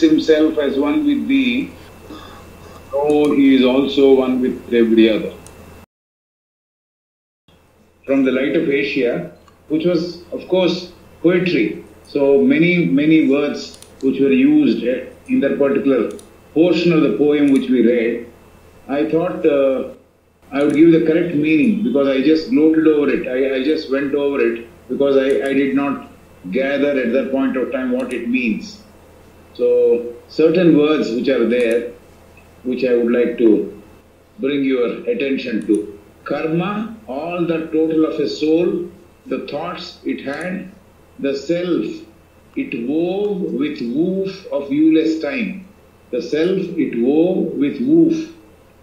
himself as one with thee know he is also one with every other. From the light of Asia, which was, of course, poetry. So many, many words which were used in that particular portion of the poem which we read. I thought uh, I would give the correct meaning because I just gloated over it. I, I just went over it because I, I did not gather at that point of time what it means. So, certain words which are there, which I would like to bring your attention to. Karma, all the total of a soul, the thoughts it had, the self it wove with woof of viewless time. The self it wove with woof.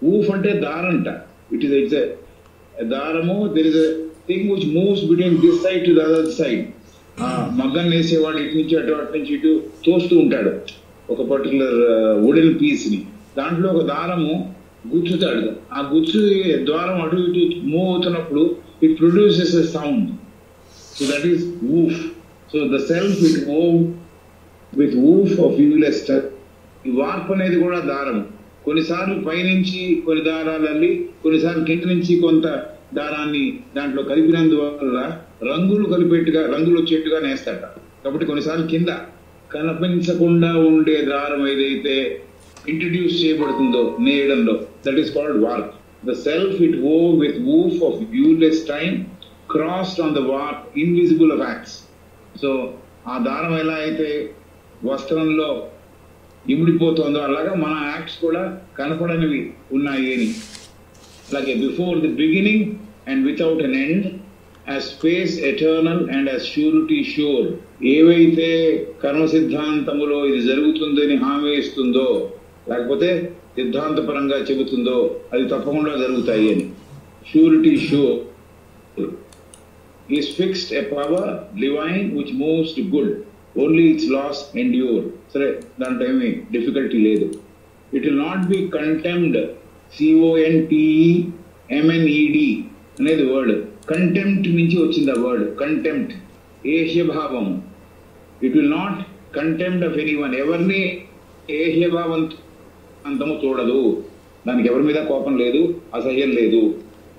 Woof ante dharanta. It is it's a, a dharamo, there is a thing which moves between this side to the other side. Side మగ్గం వేసేవాడు ఇటు నుంచి అటు అటు నుంచి ఇటు తోస్తూ ఉంటాడు. ఒక పర్టికులర్ వుడెన్ పీస్ని. దాంట్లో ఒక దారము గుచ్చుతాడు. ఆ గుచ్చు ద్వారం అటు ఇటు మూవ్ అవుతున్నప్పుడు it produces a sound so that is woof so the self it owe with woof of యూలెస్టర్ ఈ వార్ప్ అనేది కూడా దారం. కొన్నిసార్లు పైనుంచి కొన్ని దారాలు అల్లి కొన్నిసార్లు కింద నుంచి కొంత దారాన్ని దాంట్లో కలిపినందువల్ల రంగులు కలిపేట్టుగా రంగులు వచ్చేట్టుగా నేస్తాట కాబట్టి కొన్నిసార్లు కింద కనిపించకుండా ఉండే దారం ఏదైతే ఇంట్రడ్యూస్ చేయబడుతుందో నేయడంలో that is called warp the self it owe with woof of viewless time crossed on the warp invisible of acts so ఆ దారం ఎలా అయితే వస్త్రంలో ఇమిడిపోతుందో అలాగా మన యాక్ట్స్ కూడా కనపడనివి ఉన్నాయి అని. అలాగే before the beginning and without an end as space eternal and as surety sure ఏవైతే కర్మ సిద్ధాంతములో ఇది జరుగుతుందని హామీ ఇస్తుందో లేకపోతే సిద్ధాంతపరంగా చెబుతుందో అది తప్పకుండా జరుగుతాయి అని. Surety sure is fixed a power divine which moves to good only its laws endure సరే దాంట్లో ఏమి డిఫికల్టీ లేదు it will not be contemned C O N T E M N E D అనేది వర్డ్ కంటెంప్ట్ నుంచి వచ్చింది ఆ word contempt ఏహ్యభావం. It will not contempt of any one ఎవరిని ఏహ్యభావం అంతము చూడదు. దానికి ఎవరి మీద కోపం లేదు అసహ్యం లేదు.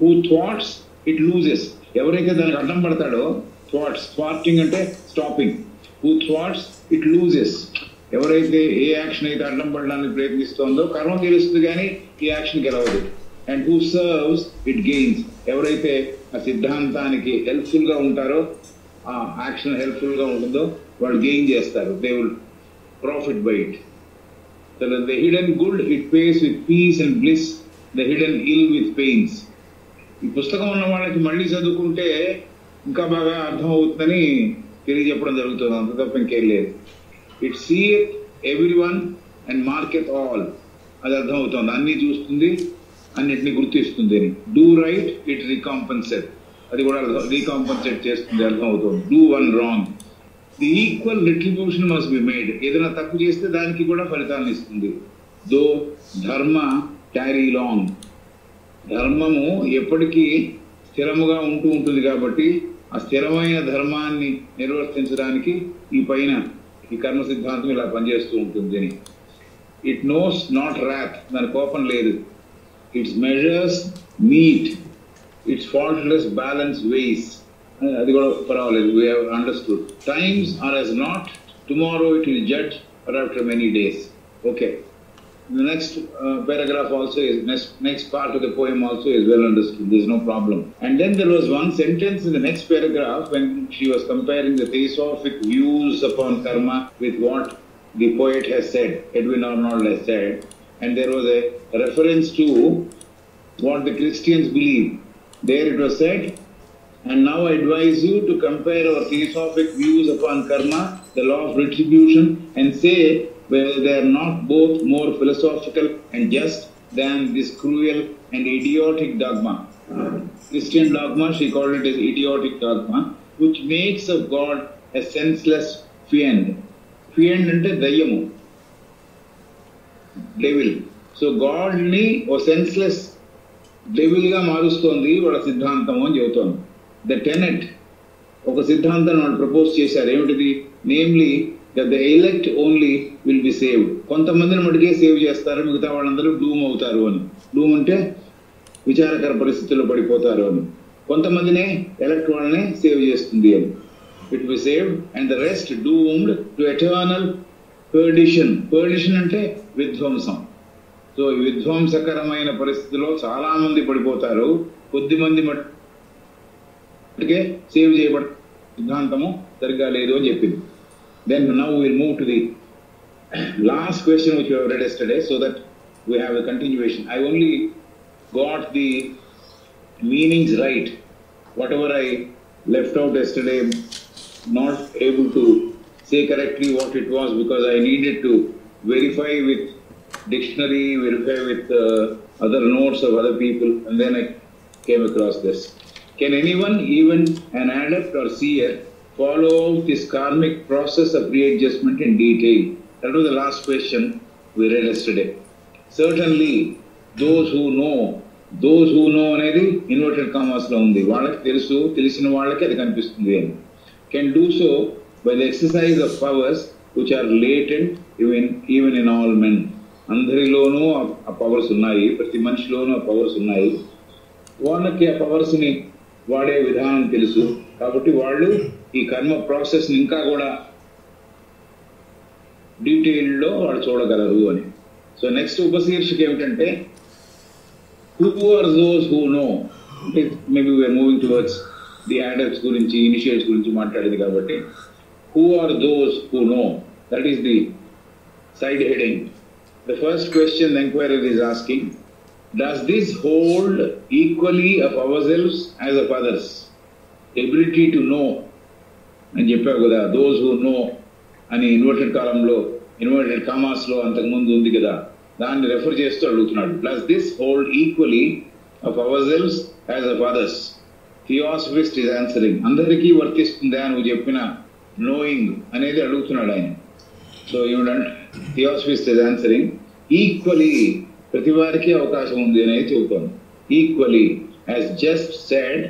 హూ థాట్స్ ఇట్ లూజెస్ ఎవరైతే దానికి అడ్డం పడతాడో థాట్స్ థాటింగ్ అంటే stopping who thwarts it loses ఎవరైతే ఏ యాక్షన్ అయితే అడ్డం పడడానికి ప్రయత్నిస్తోందో కర్మం గెలుస్తుంది కానీ ఈ action గెలవదు and who serves it gains ఎవరైతే ఆ సిద్ధాంతానికి హెల్ప్ఫుల్గా ఉంటారో ఆ యాక్షన్ హెల్ప్ఫుల్గా ఉంటుందో వాళ్ళు గెయిన్ చేస్తారు. They will profit by it the hidden good it pays with peace and bliss the hidden ill with pains ఈ పుస్తకం ఉన్న వాళ్ళకి మళ్ళీ చదువుకుంటే ఇంకా బాగా అర్థం అవుతుందని తెలియజెప్పడం జరుగుతుంది. అంత తప్ప ఇంకేం లేదు. It see every one and market all అది అర్థం అవుతుంది అన్ని చూస్తుంది. అన్నిటిని గుర్తిస్తుంది అని. డూ రైట్ ఇట్ రీకాంపన్సేట్ అది కూడా రీకాంపన్సేట్ చేస్తుంది అర్థం అవుతుంది do one wrong the equal retribution must be made ఏదైనా తప్పు చేస్తే దానికి కూడా ఫలితాలను ఇస్తుంది. దో ధర్మ క్యారీ లాంగ్ ధర్మము ఎప్పటికీ స్థిరముగా ఉంటూ ఉంటుంది కాబట్టి ఆ స్థిరమైన ధర్మాన్ని నిర్వర్తించడానికి ఈ పైన ఈ కర్మ సిద్ధాంతం ఇలా పనిచేస్తూ ఉంటుంది అని. ఇట్ నోస్ నాట్ ర్యాప్ దాని కోపం లేదు. its measures meet its faultless balance ways. Eh, ಅದು we have understood. Times are as not, tomorrow it will judge or after many days. Okay. The next uh, paragraph also is, next, next part of the poem also is well understood, there is no problem. And then there was one sentence in the next paragraph when she was comparing the theosophic views upon karma with what the poet has said, Edwin Arnold has said and there was a reference to what the Christians believe. There it was said, and now I advise you to compare our philosophic views upon karma, the law of retribution, and say whether they are not both more philosophical and just than this cruel and idiotic dogma. Christian dogma, she called it as idiotic dogma, which makes of God a senseless fiend. Fiend ante dayyamu. Devil so గాడ్ని oh senseless డెవిల్గా మారుస్తోంది వాళ్ళ సిద్ధాంతం అని చెబుతోంది. The Tenet ఒక సిద్ధాంతం వాళ్ళు propose చేశారు. ఏమిటిది? Namely that the elect only will be saved కొంతమందిని మటుకే సేవ్ చేస్తారు. మిగతా వాళ్ళందరూ డూమ్ అవుతారు అని. డూమ్ అంటే విచారకర పరిస్థితుల్లో పడిపోతారు అని. కొంతమందినే ఎలక్ట్ వాళ్ళనే సేవ్ చేస్తుంది అని. It be saved and the rest doomed to eternal perdition perdition అంటే విధ్వంసం. సో ఈ విధ్వంసకరమైన పరిస్థితిలో చాలామంది పడిపోతారు. కొద్ది మంది మట్టుకే సేవ్ చేయబడ సిద్ధాంతము సరిగ్గా లేదు అని చెప్పింది. Then now will move to the last question which you read yesterday so that we have a continuation I only got the meanings right whatever I left out yesterday not able to say correctly what it was because I needed to verify with dictionary, verify with uh, other notes of other people, and then I came across this. Can anyone, even an adept or seer, follow out this karmic process of readjustment in detail? That was the last question we read yesterday. Certainly, those who know those who know అనేది inverted commas లో ఉంది వాళ్ళకి తెలుసు తెలిసిన వాళ్ళకి అది కనిపిస్తుంది అని can do so by the exercise of powers Which are latent even even in all men అందరిలోనూ ఆ పవర్స్ ఉన్నాయి. ప్రతి మనిషిలోనూ ఆ పవర్స్ ఉన్నాయి. వాళ్ళకి ఆ పవర్స్ని వాడే విధానం తెలుసు. కాబట్టి వాళ్ళు ఈ కర్మ ప్రాసెస్ని ఇంకా కూడా డీటెయిల్లో వాళ్ళు చూడగలరు అని. సో నెక్స్ట్ ఉపశీర్షిక ఏమిటంటే who are those who know అంటే maybe we're moving towards the adepts గురించి ఇనిషియేట్స్ గురించి మాట్లాడేది కాబట్టి who are those who know that is the side heading the first question enquiry is asking does this hold equally of ourselves as of others ability to know అని చెప్పావు కదా those who know అని inverted కాలంలో inverted కామాస్లో అంతకుముందు ఉంది కదా దాన్ని రెఫర్ చేస్తూ అడుగుతున్నాడు. Plus this hold equally of ourselves as of others theosophist is answering అందరికీ వర్తిస్తుందా నువ్వు చెప్పిన? నోయింగ్ అనేది అడుగుతున్నాడు ఆయన సో ఏమిటంటే థియాసఫిస్ట్ ఇస్ ఆన్సరింగ్ ఈక్వలీ ప్రతి వారికి అవకాశం ఉంది అనేది చెబుతోంది equally as just said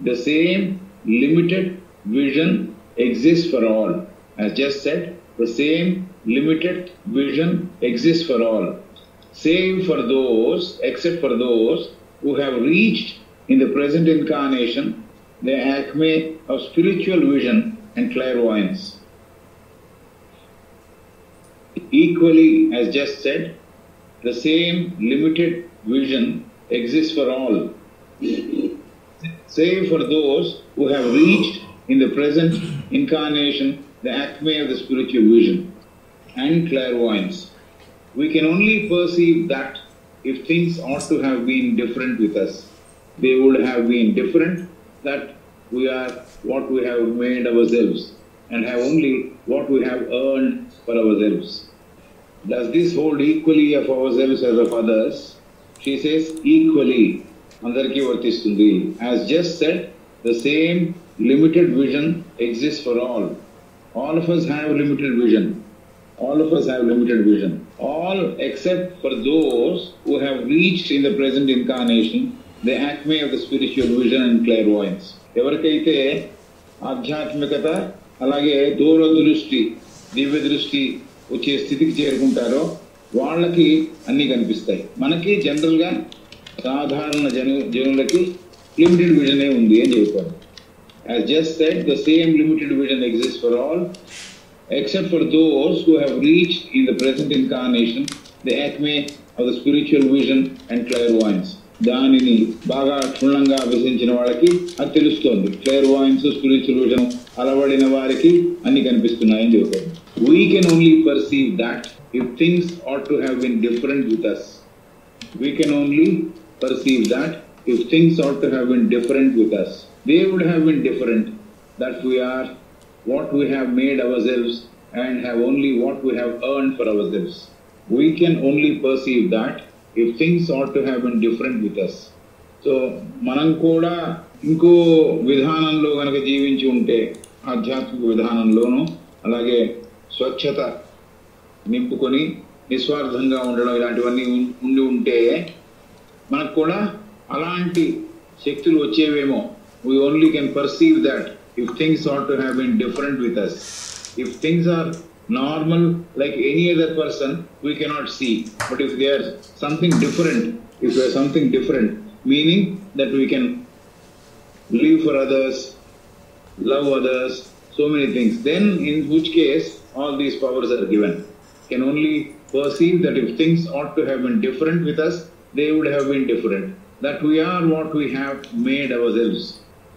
the same limited vision exist for all as just said the same limited vision exists for all, save for those, except for those who have reached in the present incarnation the acme of spiritual vision and clairvoyance. Equally, as just said, the same limited vision exists for all, save for those who have reached in the present incarnation the acme of the spiritual vision and clairvoyance. We can only perceive that if things ought to have been different with us. They would have been different, that we are what we have made ourselves and have only what we have earned for ourselves. Does this hold equally of ourselves as of others? She says equally. అందరికీ వర్తిస్తుంది as just said the same limited vision exist for all all of us have limited vision all of us have limited vision. All except for those who have reached in the present incarnation the acme of the spiritual vision and clairvoyance. ఎవరికైతే ఆధ్యాత్మికత అలాగే దూరదృష్టి దివ్య దృష్టి వచ్చే స్థితికి చేరుకుంటారో వాళ్ళకి అన్ని కనిపిస్తాయి మనకి జనరల్గా సాధారణ జను జనులకి లిమిటెడ్ విజనే ఉంది అని చెబుతారు as just said the same limited vision exist for all except for those who have reached in the present incarnation the acme of the spiritual vision and clairvoyance. దానిని బాగా క్షుణ్ణంగా అభ్యసించిన వాళ్ళకి అది తెలుస్తోంది. క్లియర్ వాయిన్స్ స్పిరిచువల్ విజన్ అలవడిన వారికి అన్ని కనిపిస్తున్నాయని చెబుతారు we can only perceive that if things ought to have been different with us we can only perceive that if things ought to have been different with us they would have been different that we're what we have made ourselves and have only what we have earn for ourselves we can only perceive that ఈ things ought to have been different with us so మనం కూడా ఇంకో విధానంలో కనుక జీవించి ఉంటే ఆధ్యాత్మిక విధానంలోనూ అలాగే స్వచ్ఛత నింపుకొని నిస్వార్థంగా ఉండడం ఇలాంటివన్నీ ఉం- ఉండి ఉంటే మనకు కూడా అలాంటి శక్తులు వచ్చేవేమో. We only can perceive that if things ought to have been different with us if things are Normal like any other person we cannot see but if they are something different if they something different meaning that we can live for others, love others, so many things. Then, in which case, all these powers are given. Can only perceive that if things ought to have been different with us, they would have been different. That we are what we have made ourselves.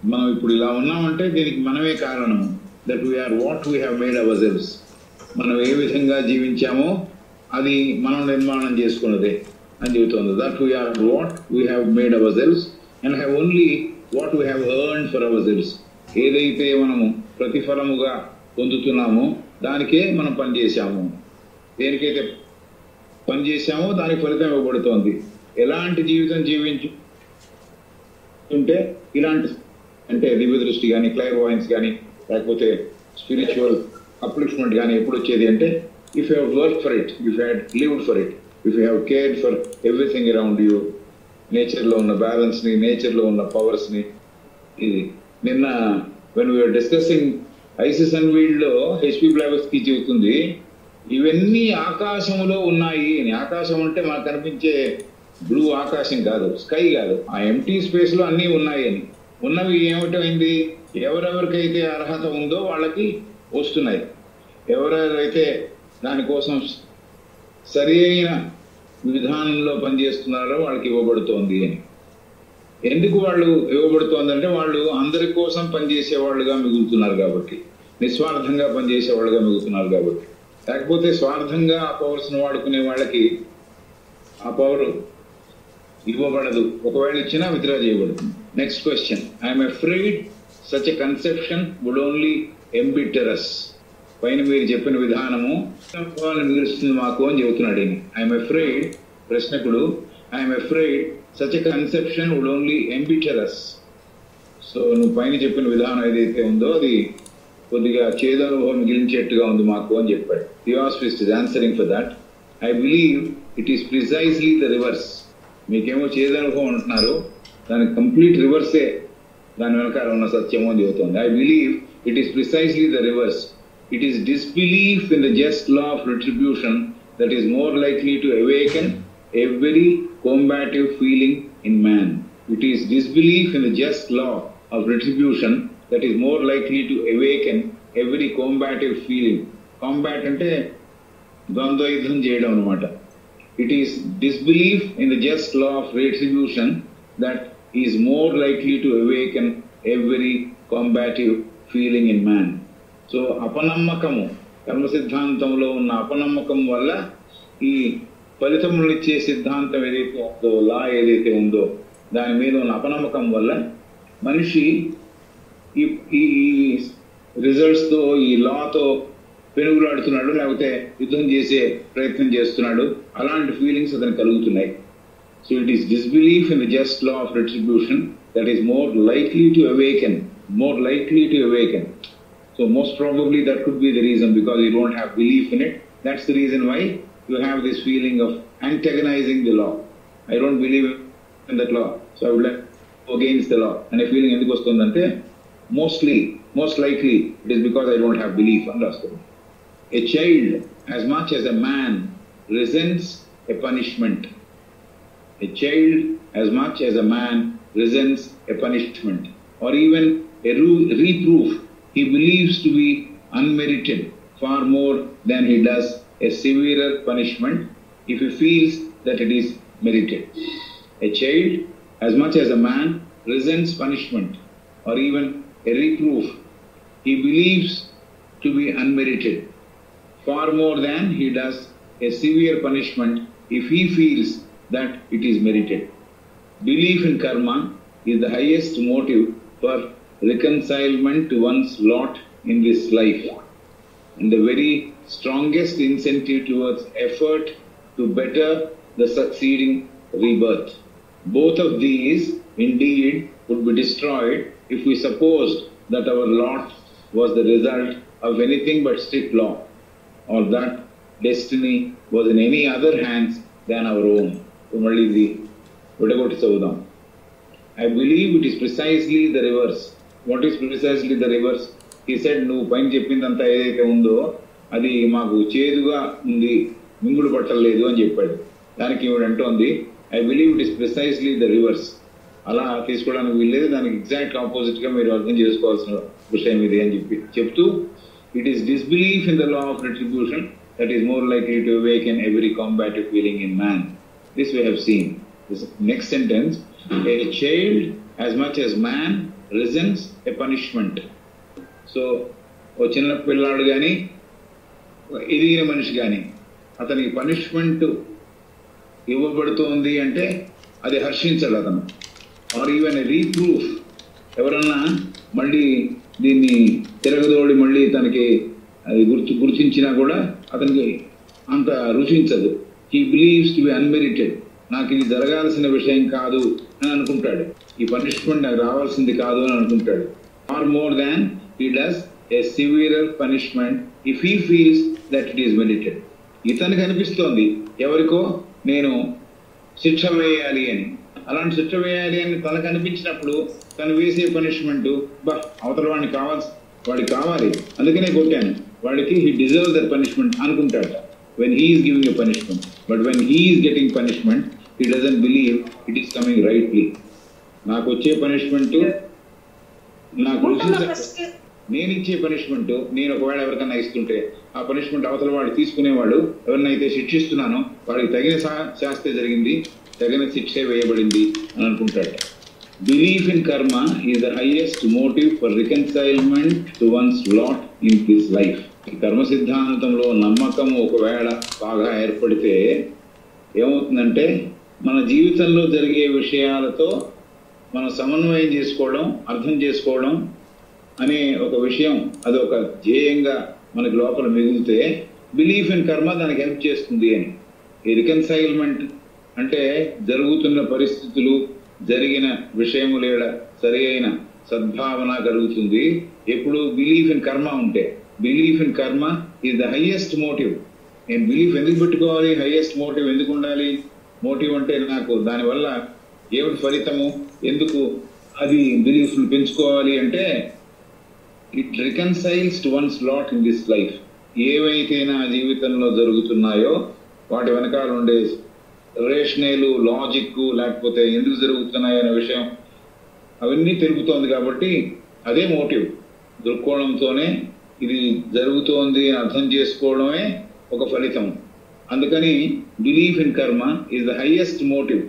మనం ఇప్పుడు ఇలా ఉన్నామంటే దీనికి మనమే కారణం that we are what we have made ourselves మనం ఏ విధంగా జీవించామో అది మనం నిర్మాణం చేసుకున్నదే అని చెబుతోంది. That we're what we have made ourselves and have only what we have earn for ourselves ఏదైతే మనము ప్రతిఫలముగా పొందుతున్నామో దానికే మనం పనిచేశాము. దేనికైతే పనిచేశామో దానికి ఫలితం ఇవ్వబడుతోంది. ఎలాంటి జీవితం జీవించు ఉంటే ఇలాంటి అంటే దివ్య దృష్టి కానీ క్లైర్ వాయిన్స్ కానీ లేకపోతే స్పిరిచువల్ అప్లిఫ్ట్మెంట్ కానీ ఎప్పుడు వచ్చేది అంటే if you work for it if had lived for it if you have cared for everything around you నేచర్లో ఉన్న బ్యాలెన్స్ని నేచర్లో ఉన్న పవర్స్ని ఇది నిన్న when we're discussing Isis and వీల్డ్లో HP Blavatsky చెబుతుంది ఇవన్నీ ఆకాశంలో ఉన్నాయి అని. ఆకాశం అంటే మనకు కనిపించే బ్లూ ఆకాశం కాదు స్కై కాదు. ఆ ఎంటీ స్పేస్లో అన్నీ ఉన్నాయి అని. ఉన్నవి ఏమిటైంది ఎవరెవరికైతే అర్హత ఉందో వాళ్ళకి వస్తున్నాయి. ఎవరెవరైతే దానికోసం సరి అయిన విధానంలో పనిచేస్తున్నారో వాళ్ళకి ఇవ్వబడుతోంది అని. ఎందుకు వాళ్ళు ఇవ్వబడుతోందంటే వాళ్ళు అందరి కోసం పనిచేసే వాళ్ళుగా మిగులుతున్నారు కాబట్టి. నిస్వార్థంగా పనిచేసే వాళ్ళుగా మిగులుతున్నారు కాబట్టి. లేకపోతే స్వార్థంగా ఆ పవర్స్ను వాడుకునే వాళ్ళకి ఆ పవర్ ఇవ్వబడదు. ఒకవేళ ఇచ్చినా విత్డ్రా చేయబడుతుంది. Next question I'm afraid such a conception would only embitter us. పైన మీరు చెప్పిన విధానము మిగులుస్తుంది మాకు అని చెబుతున్నాడు ఈయన. I'm afraid ప్రశ్నకుడు I'm afraid such a conception would only embitter us so నువ్వు పైన చెప్పిన విధానం ఏదైతే ఉందో అది కొద్దిగా చేదనుభవం మిగిలించేట్టుగా ఉంది మాకు అని చెప్పాడు. Theosophist is answering for that I believe it is precisely the reverse మీకేమో చేదనుభవం అంటున్నారు దానికి కంప్లీట్ రివర్సే దాని వెనకాల ఉన్న సత్యము అని చెబుతోంది. I believe It is precisely the reverse it is disbelief in the just law of retribution that is more likely to awaken every combative feeling in man. It is disbelief in the just law of retribution that is more likely to awaken every combative feeling. Combat అంటే ద్వంద్వ యుద్ధం చేయడం అనమాట it is disbelief in the just law of retribution that is more likely to awaken every combative feeling in man so అపనమ్మకము కర్మ సిద్ధాంతంలో ఉన్న అపనమ్మకం వల్ల ఈ ఫలితములు ఇచ్చే సిద్ధాంతం ఏదైతే ఉందో లా ఏదైతే ఉందో దాని మీద ఉన్న అపనమ్మకం వల్ల మనిషి ఈ ఈ రిజల్ట్స్తో ఈ లాతో పెనుగులాడుతున్నాడు లేకపోతే యుద్ధం చేసే ప్రయత్నం చేస్తున్నాడు. అలాంటి ఫీలింగ్స్ అతనికి కలుగుతున్నాయి. So it is disbelief in the just law of retribution that is more likely to awaken more likely to awaken. So most probably that could be the reason because you don't have belief in it. That's the reason why you have this feeling of antagonizing the law. I don't believe in that law, so I would like to go against the law. And a feeling endukku vastundante mostly, most likely, it is because I don't have belief. A child, as much as a man, resents a punishment. A child, as much as a man, resents a punishment. Or even a reproof he believes to be unmerited far more than he does a severer punishment if he feels that it is merited. A child, as much as a man, resents punishment or even a reproof he believes to be unmerited far more than he does a severe punishment if he feels that it is merited. Belief in karma is the highest motive for reconcilement to one's lot in this life and the very strongest incentive towards effort to better the succeeding rebirth. Both of these indeed would be destroyed if we supposed that our lot was the result of anything but strict law or that destiny was in any other hands than our own. I believe it is precisely the reverse. What is precisely the reverse ఈ side నువ్వు పైన చెప్పిందంతా ఏదైతే ఉందో అది మాకు చేదుగా ఉంది మింగుడు పట్టలేదు అని చెప్పాడు. దానికి ఈవిడ అంటోంది I believe it is precisely the reverse అలా తీసుకోవడానికి వీల్లేదు దానికి ఎగ్జాక్ట్ ఆపోజిట్గా మీరు అర్థం చేసుకోవాల్సిన విషయం ఇది అని చెప్పి చెప్తూ it is disbelief in the law of retribution that is more likely to wake in every combative feeling in man this we have seen next sentence a child as much as man resents a punishment so ఓ చిన్న పిల్లాడు కానీ ఎదిగిన మనిషి కానీ అతనికి punishment ఇవ్వబడుతోంది అంటే అది హర్షించాలి అతను. ఆర్ ఈవెన్ రీప్రూఫ్ ఎవరన్నా మళ్ళీ దీన్ని తిరగదోడి మళ్ళీ తనకి అది గుర్తు గుర్తించినా కూడా అతనికి అంత రుచించదు. He believes to be unmerited నాకు ఇది జరగాల్సిన విషయం కాదు అని అనుకుంటాడు. ఈ పనిష్మెంట్ నాకు రావాల్సింది కాదు అని అనుకుంటాడు. Or more than he does a severe punishment if he feels that it is merited ఇతనికి అనిపిస్తోంది ఎవరికో నేను శిక్ష వేయాలి అని. అలాంటి శిక్ష వేయాలి అని తనకు అనిపించినప్పుడు తను వేసే పనిష్మెంట్ బా అవతల వాడిని కావాల్సి వాడికి కావాలి. అందుకనే కొట్టాను. వాడికి he deserve that punishment అనుకుంటాట when he's giving a punishment but when he's getting punishment he doesn't believe it is coming rightly నాకు వచ్చే పనిష్మెంట్ నాకు నేను ఇచ్చే పనిష్మెంట్ నేను ఒకవేళ ఎవరికైనా ఇస్తుంటే ఆ పనిష్మెంట్ అవతల వాడు తీసుకునేవాడు ఎవరినైతే శిక్షిస్తున్నానో వాడికి తగిన శా- శాస్తి జరిగింది తగిన శిక్షే వేయబడింది అని అనుకుంటాడు. Belief in karma is the highest motive for reconcilement to one's lot in his life ఈ కర్మ సిద్ధాంతంలో నమ్మకం ఒకవేళ బాగా ఏర్పడితే ఏమవుతుందంటే మన జీవితంలో జరిగే విషయాలతో మనం సమన్వయం చేసుకోవడం అర్థం చేసుకోవడం అనే ఒక విషయం అది ఒక ధ్యేయంగా మనకి లోపల మిగిలితే బిలీఫ్ ఇన్ కర్మ దానికి హెల్ప్ చేస్తుంది అని. ఈ రికన్సైల్మెంట్ అంటే జరుగుతున్న పరిస్థితులు జరిగిన విషయము లేడ సరి అయిన సద్భావన కలుగుతుంది. ఎప్పుడు బిలీఫ్ ఇన్ కర్మ ఉంటే belief in karma is the highest motive. నేను బిలీఫ్ ఎందుకు పెట్టుకోవాలి? హయ్యెస్ట్ మోటివ్ ఎందుకు ఉండాలి? మోటివ్ అంటే నాకు దానివల్ల ఏమిటి ఫలితము? ఎందుకు అది బిలీఫ్ను పెంచుకోవాలి అంటే it reconciles one one's lot in this life ఏవైతే నా జీవితంలో జరుగుతున్నాయో వాటి వెనకాల ఉండే రేషనేలు లాజిక్ లేకపోతే ఎందుకు జరుగుతున్నాయో అనే విషయం అవన్నీ తెలుపుతోంది కాబట్టి అదే మోటివ్ దృక్కోణంతోనే ఇది జరుగుతోంది అని అర్థం చేసుకోవడమే ఒక ఫలితం అందుకని belief in karma is the highest motive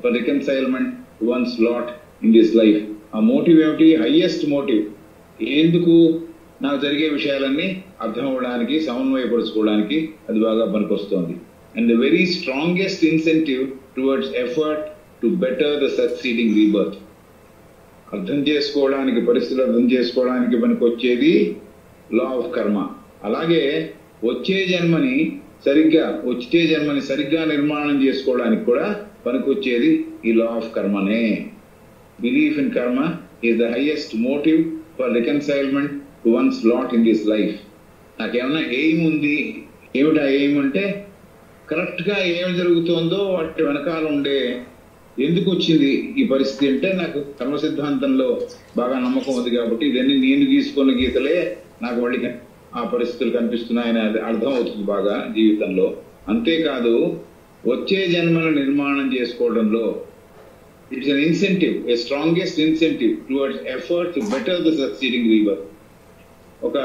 for reconcilement one's lot in this life ఆ మోటివ్ ఏమిటి? హైయెస్ట్ మోటివ్ ఎందుకు? నాకు జరిగే విషయాలన్నీ అర్థం అవ్వడానికి సమన్వయపరుచుకోవడానికి అది బాగా పనికొస్తోంది. And the very strongest incentive towards effort to better the succeeding rebirth అర్థం చేసుకోవడానికి పరిస్థితులు అర్థం చేసుకోవడానికి పనికొచ్చేది లా ఆఫ్ కర్మ అలాగే వచ్చే జన్మని సరిగ్గా వచ్చే జన్మని సరిగ్గా నిర్మాణం చేసుకోవడానికి కూడా పనికొచ్చేది ఈ law of కర్మనే belief in karma is the highest motive for reconcilement to one's lot in this life నాకేమన్నా ఎయిమ్ ఉంది? ఏమిటా ఎయిమ్ అంటే కరెక్ట్గా ఏమి జరుగుతోందో వాటి వెనకాల ఉండే ఎందుకు వచ్చింది ఈ పరిస్థితి అంటే నాకు కర్మ సిద్ధాంతంలో బాగా నమ్మకం ఉంది కాబట్టి ఇవన్నీ నేను గీసుకున్న గీతలే నాకు వాళ్ళకి ఆ పరిస్థితులు కనిపిస్తున్నాయని అది అర్థం అవుతుంది బాగా జీవితంలో. అంతేకాదు వచ్చే జన్మను నిర్మాణం చేసుకోవడంలో it's an incentive a strongest incentive towards effort to better the succeeding రీవర్ ఒక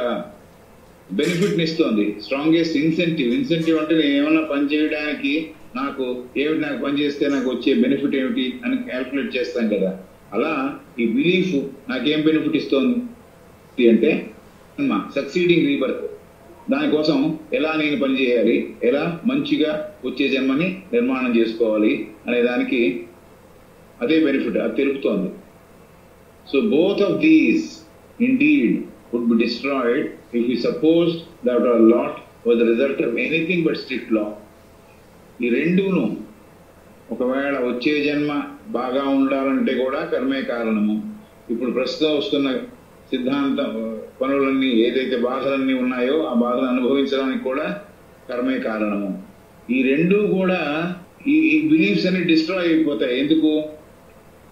బెనిఫిట్ ఇస్తోంది. స్ట్రాంగెస్ట్ ఇన్సెంటివ్ ఇన్సెంటివ్ అంటే నేను ఏమైనా పని చేయడానికి నాకు ఏమిటి నాకు పని చేస్తే నాకు వచ్చే బెనిఫిట్ ఏమిటి అని క్యాల్కులేట్ చేస్తాం కదా. అలా ఈ బిలీఫ్ నాకేం బెనిఫిట్ ఇస్తోంది? అంటే సక్సీడింగ్ రీబర్త్ దానికోసం ఎలా నేను పని చేయాలి? ఎలా మంచిగా వచ్చే జన్మని నిర్మాణం చేసుకోవాలి అనే దానికి అదే బెనిఫిట్ అది తెలుపుతోంది. So both of these indeed would be destroyed we suppose that our lot was the result of anything but strict law ఈ రెండును ఒకవేళ వచ్చే జన్మ బాగా ఉండాలంటే కూడా కర్మే కారణము. ఇప్పుడు ప్రస్తుతం వస్తున్న సిద్ధాంత పనులన్నీ ఏదైతే బాధలన్నీ ఉన్నాయో ఆ బాధలు అనుభవించడానికి కూడా కర్మే కారణము. ఈ రెండు కూడా ఈ ఈ బిలీఫ్స్ అన్ని డిస్ట్రాయ్ అయిపోతాయి. ఎందుకు?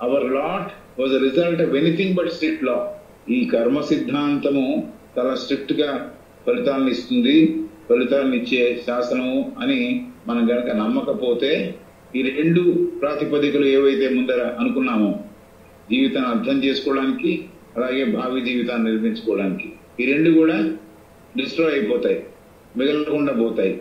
Our lot was a result of anything but strict law ఈ కర్మ సిద్ధాంతము చాలా స్ట్రిక్ట్గా ఫలితాలను ఇస్తుంది. ఫలితాలను ఇచ్చే శాసనము అని మనం గనక నమ్మకపోతే ఈ రెండు ప్రాతిపదికలు ఏవైతే ముందర అనుకున్నామో జీవితాన్ని అర్థం చేసుకోవడానికి అలాగే భావి జీవితాన్ని నిర్మించుకోవడానికి. ఈ రెండు కూడా డిస్ట్రాయ్ అయిపోతాయి. మిగలకుండా పోతాయి.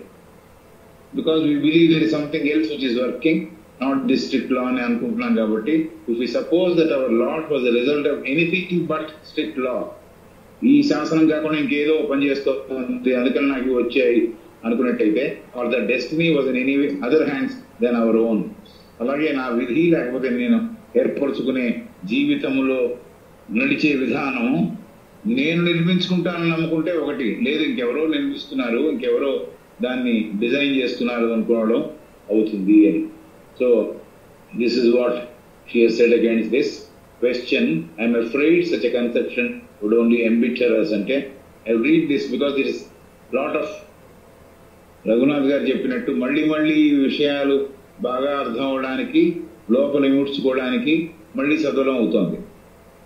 Because we believe there is something else which is working not district law అని అనుకుంటున్నాం కాబట్టి if you suppose that our lot was the result of anything but strict law ఈ శాసనం కాకుండా ఇంకేదో పని చేస్తుంది అందుకని నాకు వచ్చాయి అనుకున్నట్టయితే or the destiny was in any other hands than our own అలాగే నా విధి లేకపోతే నేను ఏర్పరచుకునే జీవితంలో నడిచే విధానం నేను నిర్మించుకుంటానని నమ్ముకుంటే ఒకటి. లేదు ఇంకెవరో నిర్మిస్తున్నారు ఇంకెవరో దాన్ని డిజైన్ చేస్తున్నారు అనుకోవడం అవుతుంది అని. So this is what she said against this question I'm afraid such a conception would only embitter us అంటే I read this because that is lot of Raghunath garu చెప్పినట్టు మళ్ళీ మళ్ళీ ఈ విషయాలు బాగా అర్థం అవడానికి లోపల ఇముడ్చుకోవడానికి మళ్ళీ సదలం అవుతోంది.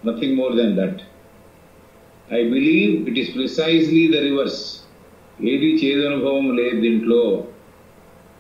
Nothing more than that I believe it is precisely the reverse ఏది చేదు అనుభవం లేదు దీంట్లో.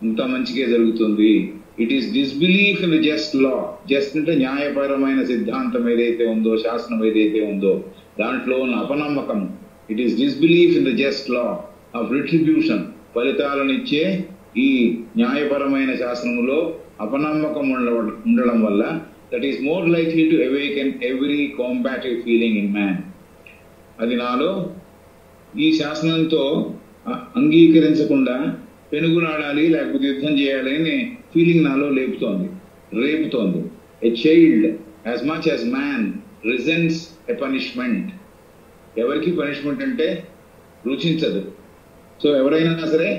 ఇంత మంచిగా జరుగుతుంది. It is disbelief in just law just అంటే న్యాయపరమైన సిద్ధాంతం ఏదైతే ఉందో శాసనం ఏదైతే ఉందో దాంట్లో ఉన్న అపనమ్మకం. It is disbelief in the just law of retribution ఫలితాలను ఇచ్చే ఈ న్యాయపరమైన శాసనములో అపనమ్మకం ఉండ- ఉండడం వల్ల that is more likely to awaken every combative feeling in man అది నాలో ఈ శాసనంతో అంగీకరించకుండా పెనుగులాడాలి లేకపోతే యుద్ధం చేయాలి అని ఫీలింగ్ నాలో లేపుతోంది రేపుతోంది. A child as much as man resents a punishment ఎవరికి పనిష్మెంట్ అంటే రుచించదు. సో ఎవరైనా సరే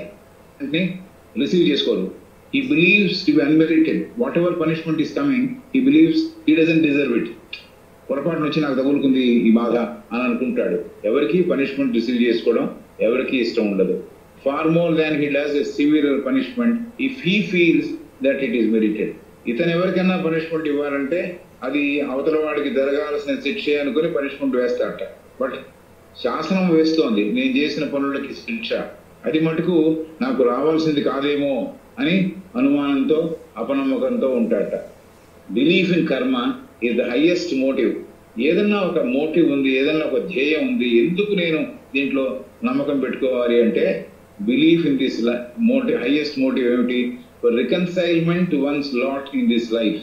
రిసీవ్ చేసుకోరు. He believes to be unmerited whatever punishment coming, coming he he he deserve deserve it పొరపాటున వచ్చి నాకు తగులుకుంది ఈ బాధ అని అనుకుంటాడు. ఎవరికి పనిష్మెంట్ రిసీవ్ చేసుకోవడం ఎవరికి ఇష్టం ఉండదు. Far more than he does a severe punishment if he feels that it is merited ఇతను ఎవరికైనా పనిష్మెంట్ ఇవ్వాలంటే అది అవతల వాడికి జరగాల్సిన శిక్ష అనుకుని పనిష్మెంట్ వేస్తాడట. బట్ శాసనం వేస్తోంది. నేను చేసిన పనులకి శిక్ష. అది మటుకు నాకు రావాల్సింది కాదేమో అని అనుమానంతో అపనమ్మకంతో ఉంటాడట. Belief in karma is the highest motive ఏదన్నా ఒక మోటివ్ ఉంది ఏదన్నా ఒక ధ్యేయం ఉంది ఎందుకు నేను దీంట్లో నమ్మకం పెట్టుకోవాలి అంటే belief in this motive highest motive ఏమిటి? Reconcilement one's lot in this life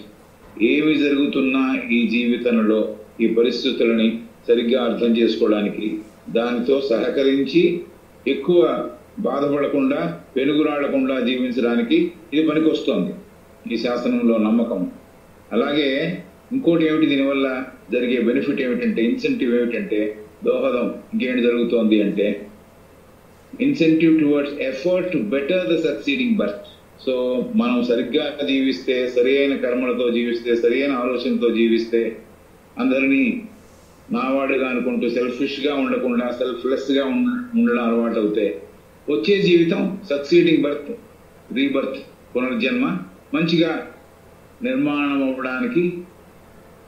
ఏమి జరుగుతున్నా ఈ జీవితంలో ఈ పరిస్థితులని సరిగ్గా అర్థం చేసుకోవడానికి దానితో సహకరించి ఎక్కువ బాధపడకుండా వెలుగురాడకుండా జీవించడానికి ఇది పనికొస్తోంది. ఈ శాసనంలో నమ్మకం. అలాగే ఇంకోటి ఏమిటి దీనివల్ల జరిగే బెనిఫిట్ ఏమిటంటే ఇన్సెంటివ్ ఏమిటంటే దోహదం ఇంకేంటి జరుగుతోంది అంటే incentive towards effort to better the succeeding birth. So మనం సరిగ్గా జీవిస్తే సరియైన కర్మలతో జీవిస్తే సరియైన ఆలోచనతో జీవిస్తే అందరినీ నావాడుగా అనుకుంటూ సెల్ఫిష్గా ఉండకుండా సెల్ఫ్లెస్గా ఉండడం అలవాటు అవుతాయి వచ్చే జీవితం సక్సీడింగ్ బర్త్ రీబర్త్ పునర్జన్మ మంచిగా నిర్మాణం అవ్వడానికి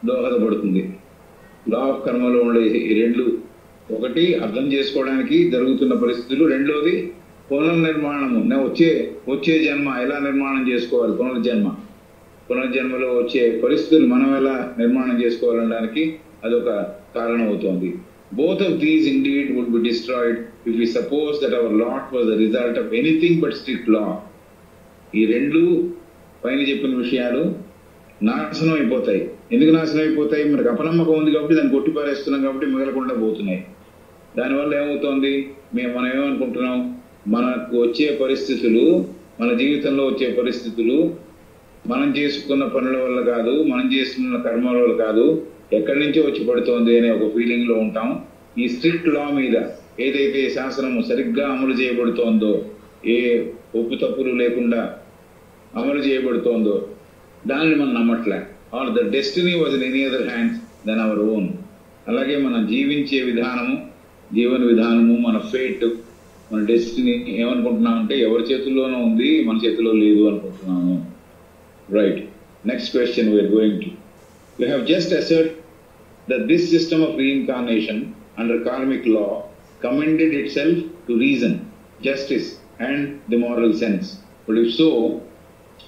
దోహదపడుతుంది. లా ఆఫ్ కర్మలో ఉండే ఈ రెండు ఒకటి అర్థం చేసుకోవడానికి జరుగుతున్న పరిస్థితులు రెండోది పునర్నిర్మాణము. వచ్చే వచ్చే జన్మ ఎలా నిర్మాణం చేసుకోవాలి? పునర్జన్మ. పునర్జన్మలో వచ్చే పరిస్థితులు మనం ఎలా నిర్మాణం చేసుకోవాలనడానికి అదొక కారణం అవుతోంది both of these indeed would be destroyed if we suppose that our lot was the result of anything but strict law ఈ రెండు పైన చెప్పిన విషయాలు నాశనం అయిపోతాయి. ఎందుకు నాశనం అయిపోతాయి? మనకు అపనమ్మకం ఉంది కాబట్టి దాన్ని కొట్టిపారేస్తున్నాం కాబట్టి మిగలకుండా పోతున్నాయి. దానివల్ల ఏమవుతోంది? మేము మనం ఏమనుకుంటున్నాం? మనకు వచ్చే పరిస్థితులు మన జీవితంలో వచ్చే పరిస్థితులు మనం చేసుకున్న పనుల వల్ల కాదు మనం చేసుకున్న కర్మల వల్ల కాదు ఎక్కడి నుంచి వచ్చి పడుతోంది అనే ఒక ఫీలింగ్లో ఉంటాం. ఈ స్ట్రిక్ట్ లా మీద ఏదైతే శాసనము సరిగ్గా అమలు చేయబడుతోందో ఏ ఒప్పు తప్పులు లేకుండా అమలు చేయబడుతోందో దానిని మనం నమ్మట్లే. Or the destiny was in any other hands than our own అలాగే మనం జీవించే విధానము జీవన విధానము మన ఫేట్ మన డెస్టినీ ఏమనుకుంటున్నాం అంటే ఎవరి చేతుల్లోనూ ఉంది మన చేతిలో లేదు అనుకుంటున్నాము. Right next question we are going to you have just assert that this system of reincarnation under karmic law commended itself to reason, justice, and the moral sense. But if so,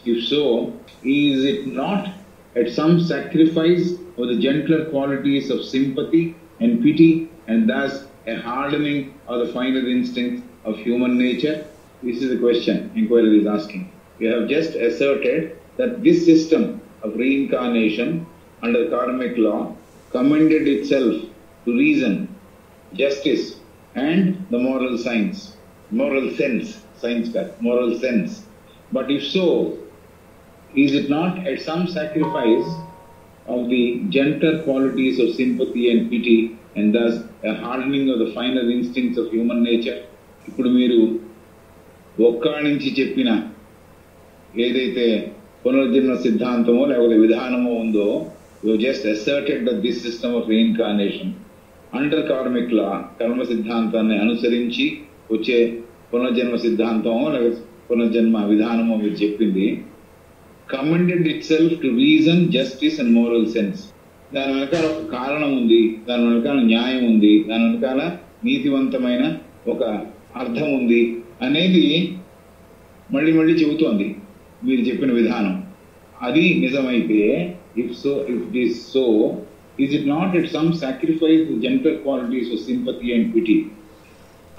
if so, is it not at some sacrifice of the gentler qualities of sympathy and pity, and thus a hardening of the finer instincts of human nature? This is the question inquiry is asking. We have just asserted that this system of reincarnation under karmic law commended itself to reason, justice, and the moral science, moral sense, science, card, moral sense. But if so, is it not at some sacrifice of the gentler qualities of sympathy and pity, and thus a hardening of the finer instincts of human nature? ఇప్పుడు మీరు ఒక్క నుంచి చెప్పిన ఏదైతే పునర్జన్మ సిద్ధాంతమో లేకపోతే విధానమో ఉందో you just asserted that this system of reincarnation under karmic law కర్మ సిద్ధాంతాన్ని అనుసరించి వచ్చే పునర్జన్మ సిద్ధాంతమో లేకపోతే పునర్జన్మ విధానమో మీరు చెప్పింది commended itself to reason justice and moral sense దాని వెనకాల ఒక కారణం ఉంది దాని వెనకాల న్యాయం ఉంది దాని వెనకాల నీతివంతమైన ఒక అర్థం ఉంది అనేది మళ్ళీ మళ్ళీ చెబుతోంది మీరు చెప్పిన విధానం అది నిజమైతే if so if this so is it not it some sacrifice gentle qualities of sympathy and pity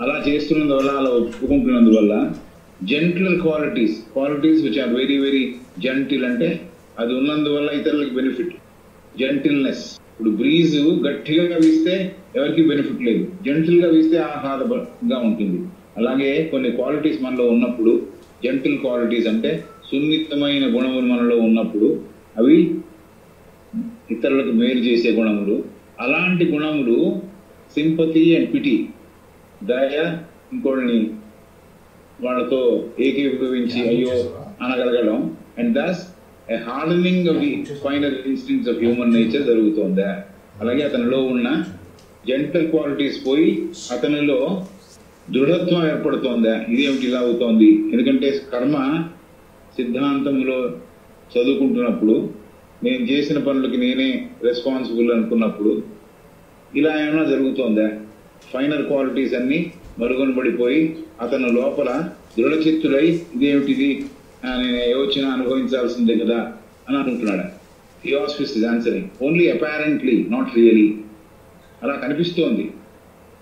అలా చేస్తున్నందువల్ల అలా ఒప్పుకుంటున్నందువల్ల gentle qualities qualities which are very very gentle అంటే అది ఉన్నందువల్ల ఇతరులకు బెనిఫిట్ జెంటిల్నెస్ ఇప్పుడు బ్రీజ్ గట్టిగా వీస్తే ఎవరికి బెనిఫిట్ లేదు. జెంటిల్గా వీస్తే ఆహ్లాదంగా ఉంటుంది. అలాగే కొన్ని క్వాలిటీస్ మనలో ఉన్నప్పుడు జెంటిల్ క్వాలిటీస్ అంటే సున్నితమైన గుణములు మనలో ఉన్నప్పుడు అవి ఇతరులకు మేలు చేసే గుణములు. అలాంటి గుణములు సింపతి అండ్ పిటి. దయ ఇంకోటిని వాళ్ళతో ఏకీభవించి అయ్యో అనగలగడం. And thus a hardening of the final instincts of human nature జరుగుతుందా. అలాగే అతనిలో ఉన్న జెంటల్ క్వాలిటీస్ పోయి అతనిలో దృఢత్వం ఏర్పడుతోందా. ఇదేమిటి ఇలా అవుతోంది? ఎందుకంటే కర్మ సిద్ధాంతంలో చదువుకుంటున్నప్పుడు నేను చేసిన పనులకి నేనే రెస్పాన్సిబుల్ అనుకున్నప్పుడు ఇలా ఏమైనా జరుగుతోందా? ఫైనల్ క్వాలిటీస్ అన్ని మరుగునబడిపోయి అతను లోపల దృఢచిత్తుడై ఇదేమిటిది? నేను యోచన అనుభవించాల్సిందే కదా అని అనుకుంటున్నాడు. Theosophist is answering only apparently not really అలా కనిపిస్తోంది.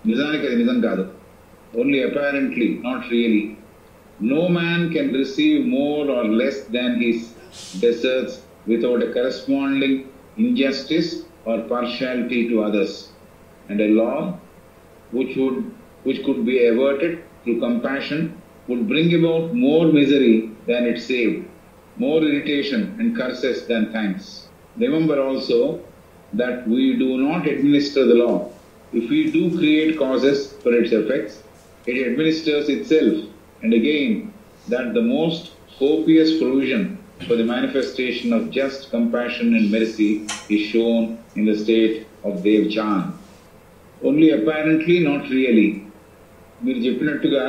నిజానికి అది నిజం కాదు. Only apparently not really no man can receive more or less than his deserts without a corresponding injustice or partiality to others. And a law which would which could be averted through compassion would bring about more misery than it saved, more irritation and curses than thanks. Remember also that we do not administer the law. If we do create causes for its effects, it administers itself and again that the most copious provision for the manifestation of just compassion and mercy is shown in the state of Dev Chan. Only apparently, not really. మీరు చెప్పినట్టుగా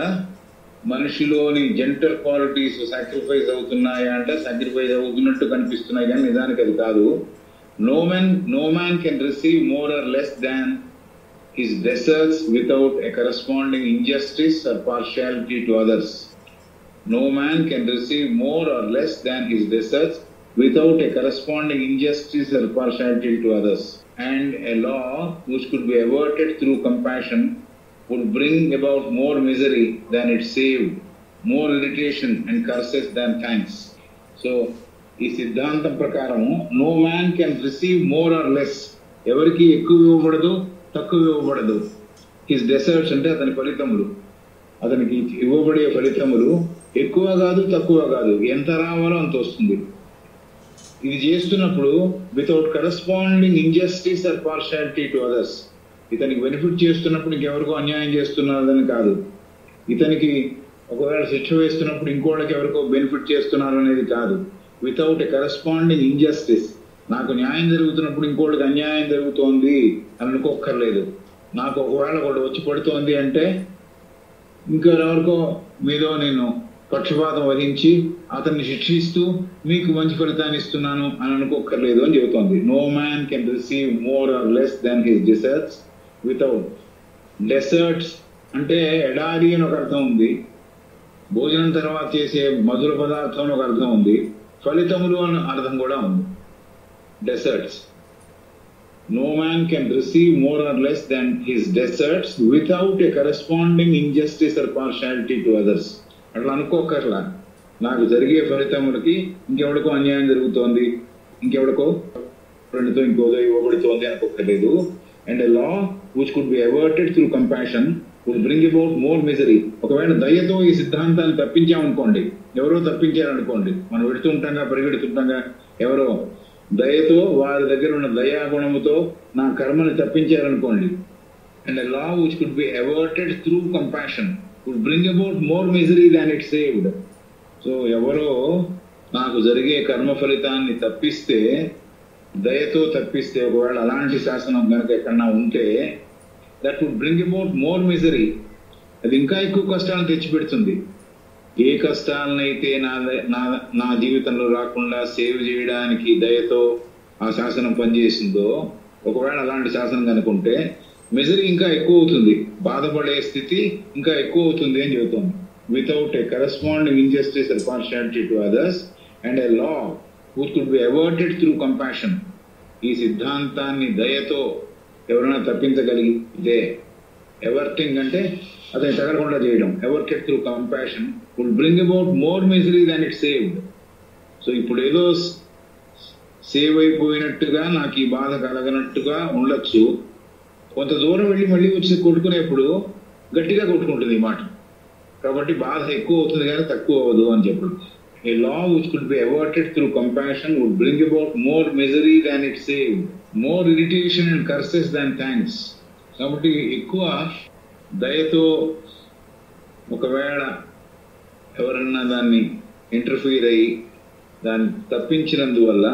మనిషిలోని gentle qualities sacrifice అవుతున్నాయా అంటే sacrifice అవుతున్నట్టు కనిపిస్తున్నాయి కానీ నిజానికి అది కాదు no man no man can receive more or less than his deserts without a corresponding injustice or partiality to others. No man can receive more or less than his deserts without a corresponding injustice or partiality to others. And a law which could be averted through compassion would bring about more misery than it saved, more irritation and curses than thanks. So, ఈ సిద్ధాంతం ప్రకారము no man can receive more or less ఎవరికి ఎక్కువ ఇవ్వబడదు తక్కువ ఇవ్వబడదు his desserts అంటే అతని ఫలితములు అతనికి ఇవ్వబడే ఫలితములు ఎక్కువ కాదు తక్కువ కాదు. ఎంత రావాలో అంత వస్తుంది. ఇది చేస్తున్నప్పుడు without corresponding injustice or partiality to others ఇతనికి బెనిఫిట్ చేస్తున్నప్పుడు ఇంకెవరికో అన్యాయం చేస్తున్నారని కాదు. ఇతనికి ఒకవేళ శిక్ష వేస్తున్నప్పుడు ఇంకోళ్ళకి ఎవరికో బెనిఫిట్ చేస్తున్నారు అనేది కాదు. వితౌట్ ఎ కరస్పాండింగ్ ఇంజస్టిస్ నాకు న్యాయం జరుగుతున్నప్పుడు ఇంకోళ్ళకి అన్యాయం జరుగుతోంది అని అనుకోక్కర్లేదు. నాకు ఒకవేళ ఒకటి వచ్చి పడుతోంది అంటే ఇంకా ఎవరికో మీదో నేను పక్షపాతం వహించి అతన్ని శిక్షిస్తూ మీకు మంచి ఫలితాన్ని ఇస్తున్నాను అని అనుకోకర్లేదు అని చెబుతోంది. No man can receive more or less than his deserts without deserts అంటే ఎడారి అని ఒక అర్థం ఉంది. భోజనం తర్వాత చేసే మధుర పదార్థం అని ఒక అర్థం ఉంది. ఫలితములు అని అర్థం కూడా ఉంది. Deserts no man can receive more or less than his deserts without a corresponding injustice or partiality to others అట్లా అనుకోకర్లా. నాకు జరిగే ఫలితములకి ఇంకెవడికో అన్యాయం జరుగుతోంది. ఇంకెవడికో? ఫ్రెండ్తో ఇంకోదో ఇవ్వబడుతోంది అనుకోకర్లేదు. And law which could be averted through compassion will bring about more misery ఒకవేళ దయతో ఈ సిద్ధాంతాన్ని తప్పించామనుకోండి ఎవరో తప్పించారనుకోండి మనం పెడుతుంటాగా పరిగెడుతుంటాగా ఎవరో? దయతో వారి దగ్గర ఉన్న దయా గుణముతో నా కర్మని తప్పించారనుకోండి. And law which could be averted through compassion would bring about more misery than it saved so ఎవరో నాకు జరిగే కర్మ ఫలితాన్ని తప్పిస్తే దయతో తప్పిస్తే ఒకవేళ అలాంటి శాసనం కనుక ఎక్కడన్నా ఉంటే that would bring about more misery అది ఇంకా ఎక్కువ కష్టాలను తెచ్చిపెడుతుంది. ఏ కష్టాలనైతే నా నా నా జీవితంలో రాకుండా సేవ్ చేయడానికి దయతో ఆ శాసనం పనిచేసిందో ఒకవేళ అలాంటి శాసనం కనుకుంటే మిజరీ ఇంకా ఎక్కువ అవుతుంది బాధపడే స్థితి ఇంకా ఎక్కువ అవుతుంది అని చెబుతోంది without a corresponding injustice and partiality to others and a law which could be averted through compassion ఈ సిద్ధాంతాన్ని దయతో ఎవరైనా తప్పించగలిగితే ఎవర్టింగ్ అంటే అతని తగలకుండా చేయడం. Averted through compassion would bring about more misery than it saved so ఇప్పుడు ఏదో సేవ్ అయిపోయినట్టుగా నాకు ఈ బాధ కలగనట్టుగా ఉండొచ్చు. కొంత దూరం వెళ్ళి మళ్ళీ వచ్చి కొట్టుకునేప్పుడు గట్టిగా కొట్టుకుంటుంది ఈ మాట. కాబట్టి బాధ ఎక్కువ అవుతుంది కానీ తక్కువ అవ్వదు అని చెప్పడం. A law which could be averted through compassion would bring about more misery than it save more irritation and curses than thanks కాబట్టి ఎక్కువ దయతో ఒకవేళ ఎవరన్నా దాన్ని ఇంటర్ఫీర్ అయ్యి దాన్ని తప్పించినందువల్ల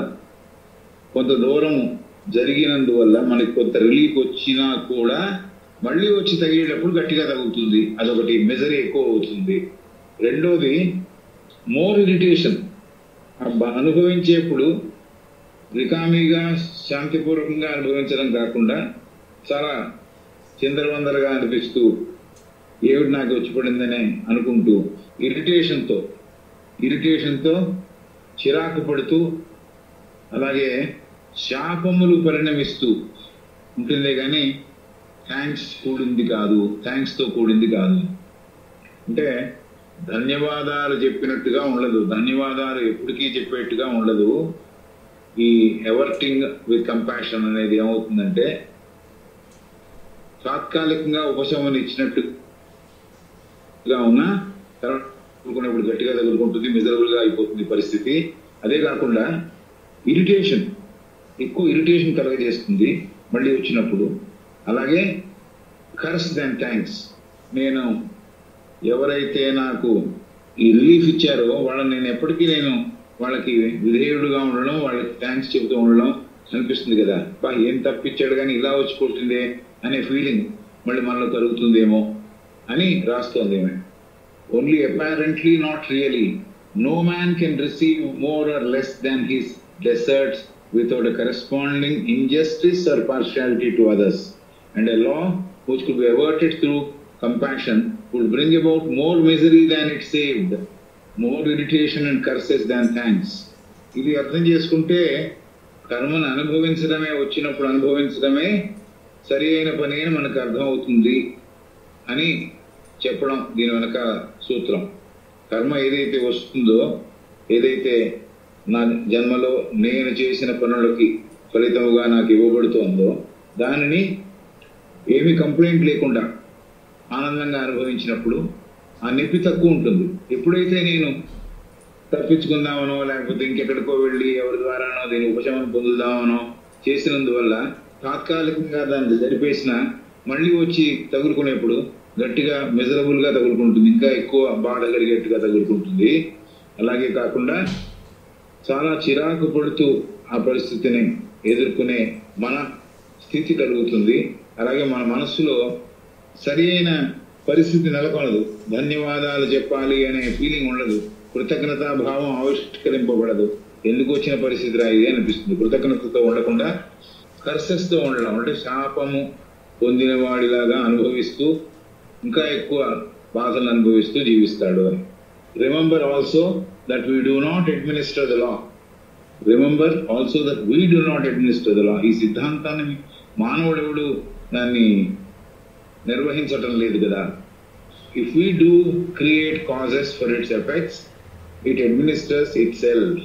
కొంత దూరం జరిగినందువల్ల మనకి కొంత రిలీఫ్ వచ్చినా కూడా మళ్ళీ వచ్చి తగిలేటప్పుడు గట్టిగా తగులుతుంది. అదొకటి మెజరీ ఎక్కువ అవుతుంది. రెండోది మోర్ ఇరిటేషన్ అనుభవించేప్పుడు రికామీగా శాంతిపూర్వకంగా అనుభవించడం కాకుండా చాలా చిందరవందరగా అనిపిస్తూ ఏమిటి నాకు వచ్చి పడిందని అనుకుంటూ ఇరిటేషన్తో ఇరిటేషన్తో చిరాకు పడుతూ అలాగే శాపములు పరిణమిస్తూ ఉంటుందే కానీ థ్యాంక్స్ కూడింది కాదు థ్యాంక్స్తో కూడింది కాదు. అంటే ధన్యవాదాలు చెప్పినట్టుగా ఉండదు. ధన్యవాదాలు ఎప్పటికీ చెప్పేట్టుగా ఉండదు. ఈ ఎవర్టింగ్ విత్ కంపాషన్ అనేది ఏమవుతుందంటే తాత్కాలికంగా ఉపశమనం ఇచ్చినట్టుగా ఉన్నా తర్వాత గట్టిగా తగులుకుంటుంది మిజరబుల్గా అయిపోతుంది పరిస్థితి. అదే కాకుండా ఇరిటేషన్ ఎక్కువ ఇరిటేషన్ కలగజేస్తుంది మళ్ళీ వచ్చినప్పుడు. అలాగే కర్స్ దాన్ థ్యాంక్స్ నేను ఎవరైతే నాకు ఈ రిలీఫ్ ఇచ్చారో వాళ్ళని నేను ఎప్పటికీ నేను వాళ్ళకి విధేయుడుగా ఉండడం వాళ్ళకి థ్యాంక్స్ చెబుతూ ఉండడం అనిపిస్తుంది కదా. బా ఏం తప్పించాడు కానీ ఇలా వచ్చి కొట్టిందే అనే ఫీలింగ్ మళ్ళీ మనలో కలుగుతుందేమో అని రాస్తోంది ఆమె only apparently not really no man can receive more or less than his deserts without a corresponding injustice or partiality to others. And a law which could be averted through compassion would bring about more misery than it saved, more irritation and curses than thanks. ఇది అర్థం చేసుకుంటే కర్మను అనుభవించడమే వచ్చినప్పుడు అనుభవించడమే సరి అయిన పని అని మనకు అర్థమవుతుంది అని చెప్పడం దీని వెనక సూత్రం కర్మ ఏదైతే వస్తుందో ఏదైతే నా జన్మలో నేను చేసిన పనులకి ఫలితముగా నాకు ఇవ్వబడుతోందో దానిని ఏమి కంప్లైంట్ లేకుండా ఆనందంగా అనుభవించినప్పుడు ఆ నొప్పి తక్కువ ఉంటుంది. ఎప్పుడైతే నేను తప్పించుకుందామనో లేకపోతే ఇంకెక్కడికో వెళ్ళి ఎవరి ద్వారానో దీని ఉపశమనం పొందుదామనో చేసినందువల్ల తాత్కాలికంగా దాన్ని జరిపేసిన మళ్ళీ వచ్చి తగులుకునేప్పుడు గట్టిగా మెజరబుల్గా తగులుకుంటుంది. ఇంకా ఎక్కువ బాధ కలిగేట్టుగా తగులుకుంటుంది. అలాగే కాకుండా చాలా చిరాకు పడుతూ ఆ పరిస్థితిని ఎదుర్కొనే మన స్థితి కలుగుతుంది. అలాగే మన మనస్సులో సరి అయిన పరిస్థితి నెలకొనదు. ధన్యవాదాలు చెప్పాలి అనే ఫీలింగ్ ఉండదు. కృతజ్ఞతా భావం ఆవిష్కరింపబడదు. ఎందుకు వచ్చిన పరిస్థితి రా ఇది అనిపిస్తుంది. కృతజ్ఞతతో ఉండకుండా కర్సెస్తో ఉండడం అంటే శాపము పొందిన వాడిలాగా అనుభవిస్తూ ఇంకా ఎక్కువ బాధలను అనుభవిస్తూ జీవిస్తాడు అని. Remember also that we do not administer the law. Remember also that we do not administer the law ఈ సిద్ధాంతాన్ని మానవుడెవడు దాన్ని నిర్వహించటం లేదు కదా. If we do create causes for its effects it administers itself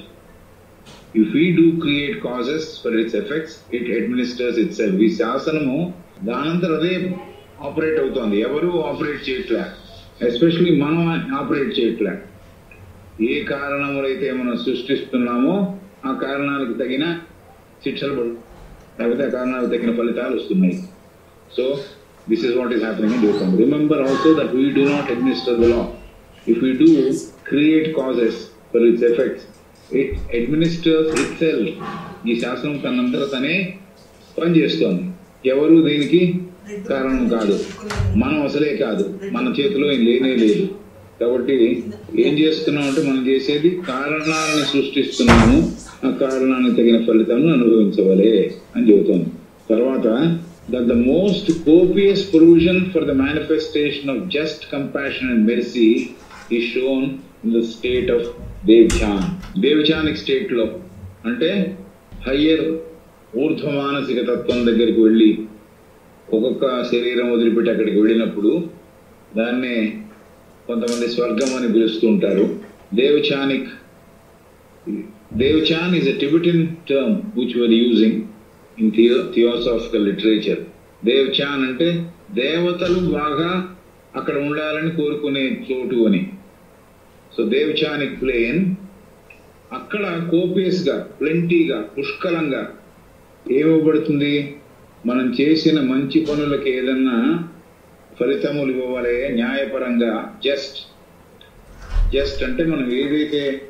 if we do create causes for its effects it administers itself ఈ శాసనము దానంతరం అదే ఆపరేట్ అవుతోంది. ఎవరు ఆపరేట్ చేయట్లే? ఎస్పెషల్లీ మనం ఆపరేట్ చేయట్లే. ఏ కారణములైతే మనం సృష్టిస్తున్నామో ఆ కారణాలకు తగిన శిక్షలు పడు లేకపోతే ఆ కారణాలకు తగిన ఫలితాలు వస్తున్నాయి. So this is what is happening in డ్యూకమ్ remember also that we do not administer the law if we do create causes for its effects it administers itself ఈ శాస్త్రం తనంతట తనే పనిచేస్తోంది. ఎవరు దీనికి కారణం కాదు. మనం అసలే కాదు. మన చేతిలో ఏం లేనే లేదు. కాబట్టి ఏం చేస్తున్నాం అంటే మనం చేసేది కారణాలను సృష్టిస్తున్నాము ఆ కారణానికి తగిన ఫలితాలను అనుభవించవాలి అని చెబుతాను తర్వాత that the most copious provision for the manifestation of just compassion and mercy is shown in the state of Devachan Devachanic స్టేట్లో అంటే హయ్యర్ ఊర్ధ్వ మానసిక తత్వం దగ్గరికి వెళ్ళి ఒక్కొక్క శరీరం వదిలిపెట్టి అక్కడికి వెళ్ళినప్పుడు దాన్నే కొంతమంది స్వర్గం అని పిలుస్తూ ఉంటారు Devachanic Devachan is a Tibetan term which were using in theosophical literature Devachan అంటే దేవతలు బాగా అక్కడ ఉండాలని కోరుకునే చోటు అని. సో దేవచానిక్ ప్లేన్ అక్కడ కోపేస్గా ప్లెంటీగా పుష్కలంగా ఏమివ్వబడుతుంది మనం చేసిన మంచి పనులకు ఏదన్నా ఫలితములు ఇవ్వాలే న్యాయపరంగా. జస్ట్ జస్ట్ అంటే మనం ఏదైతే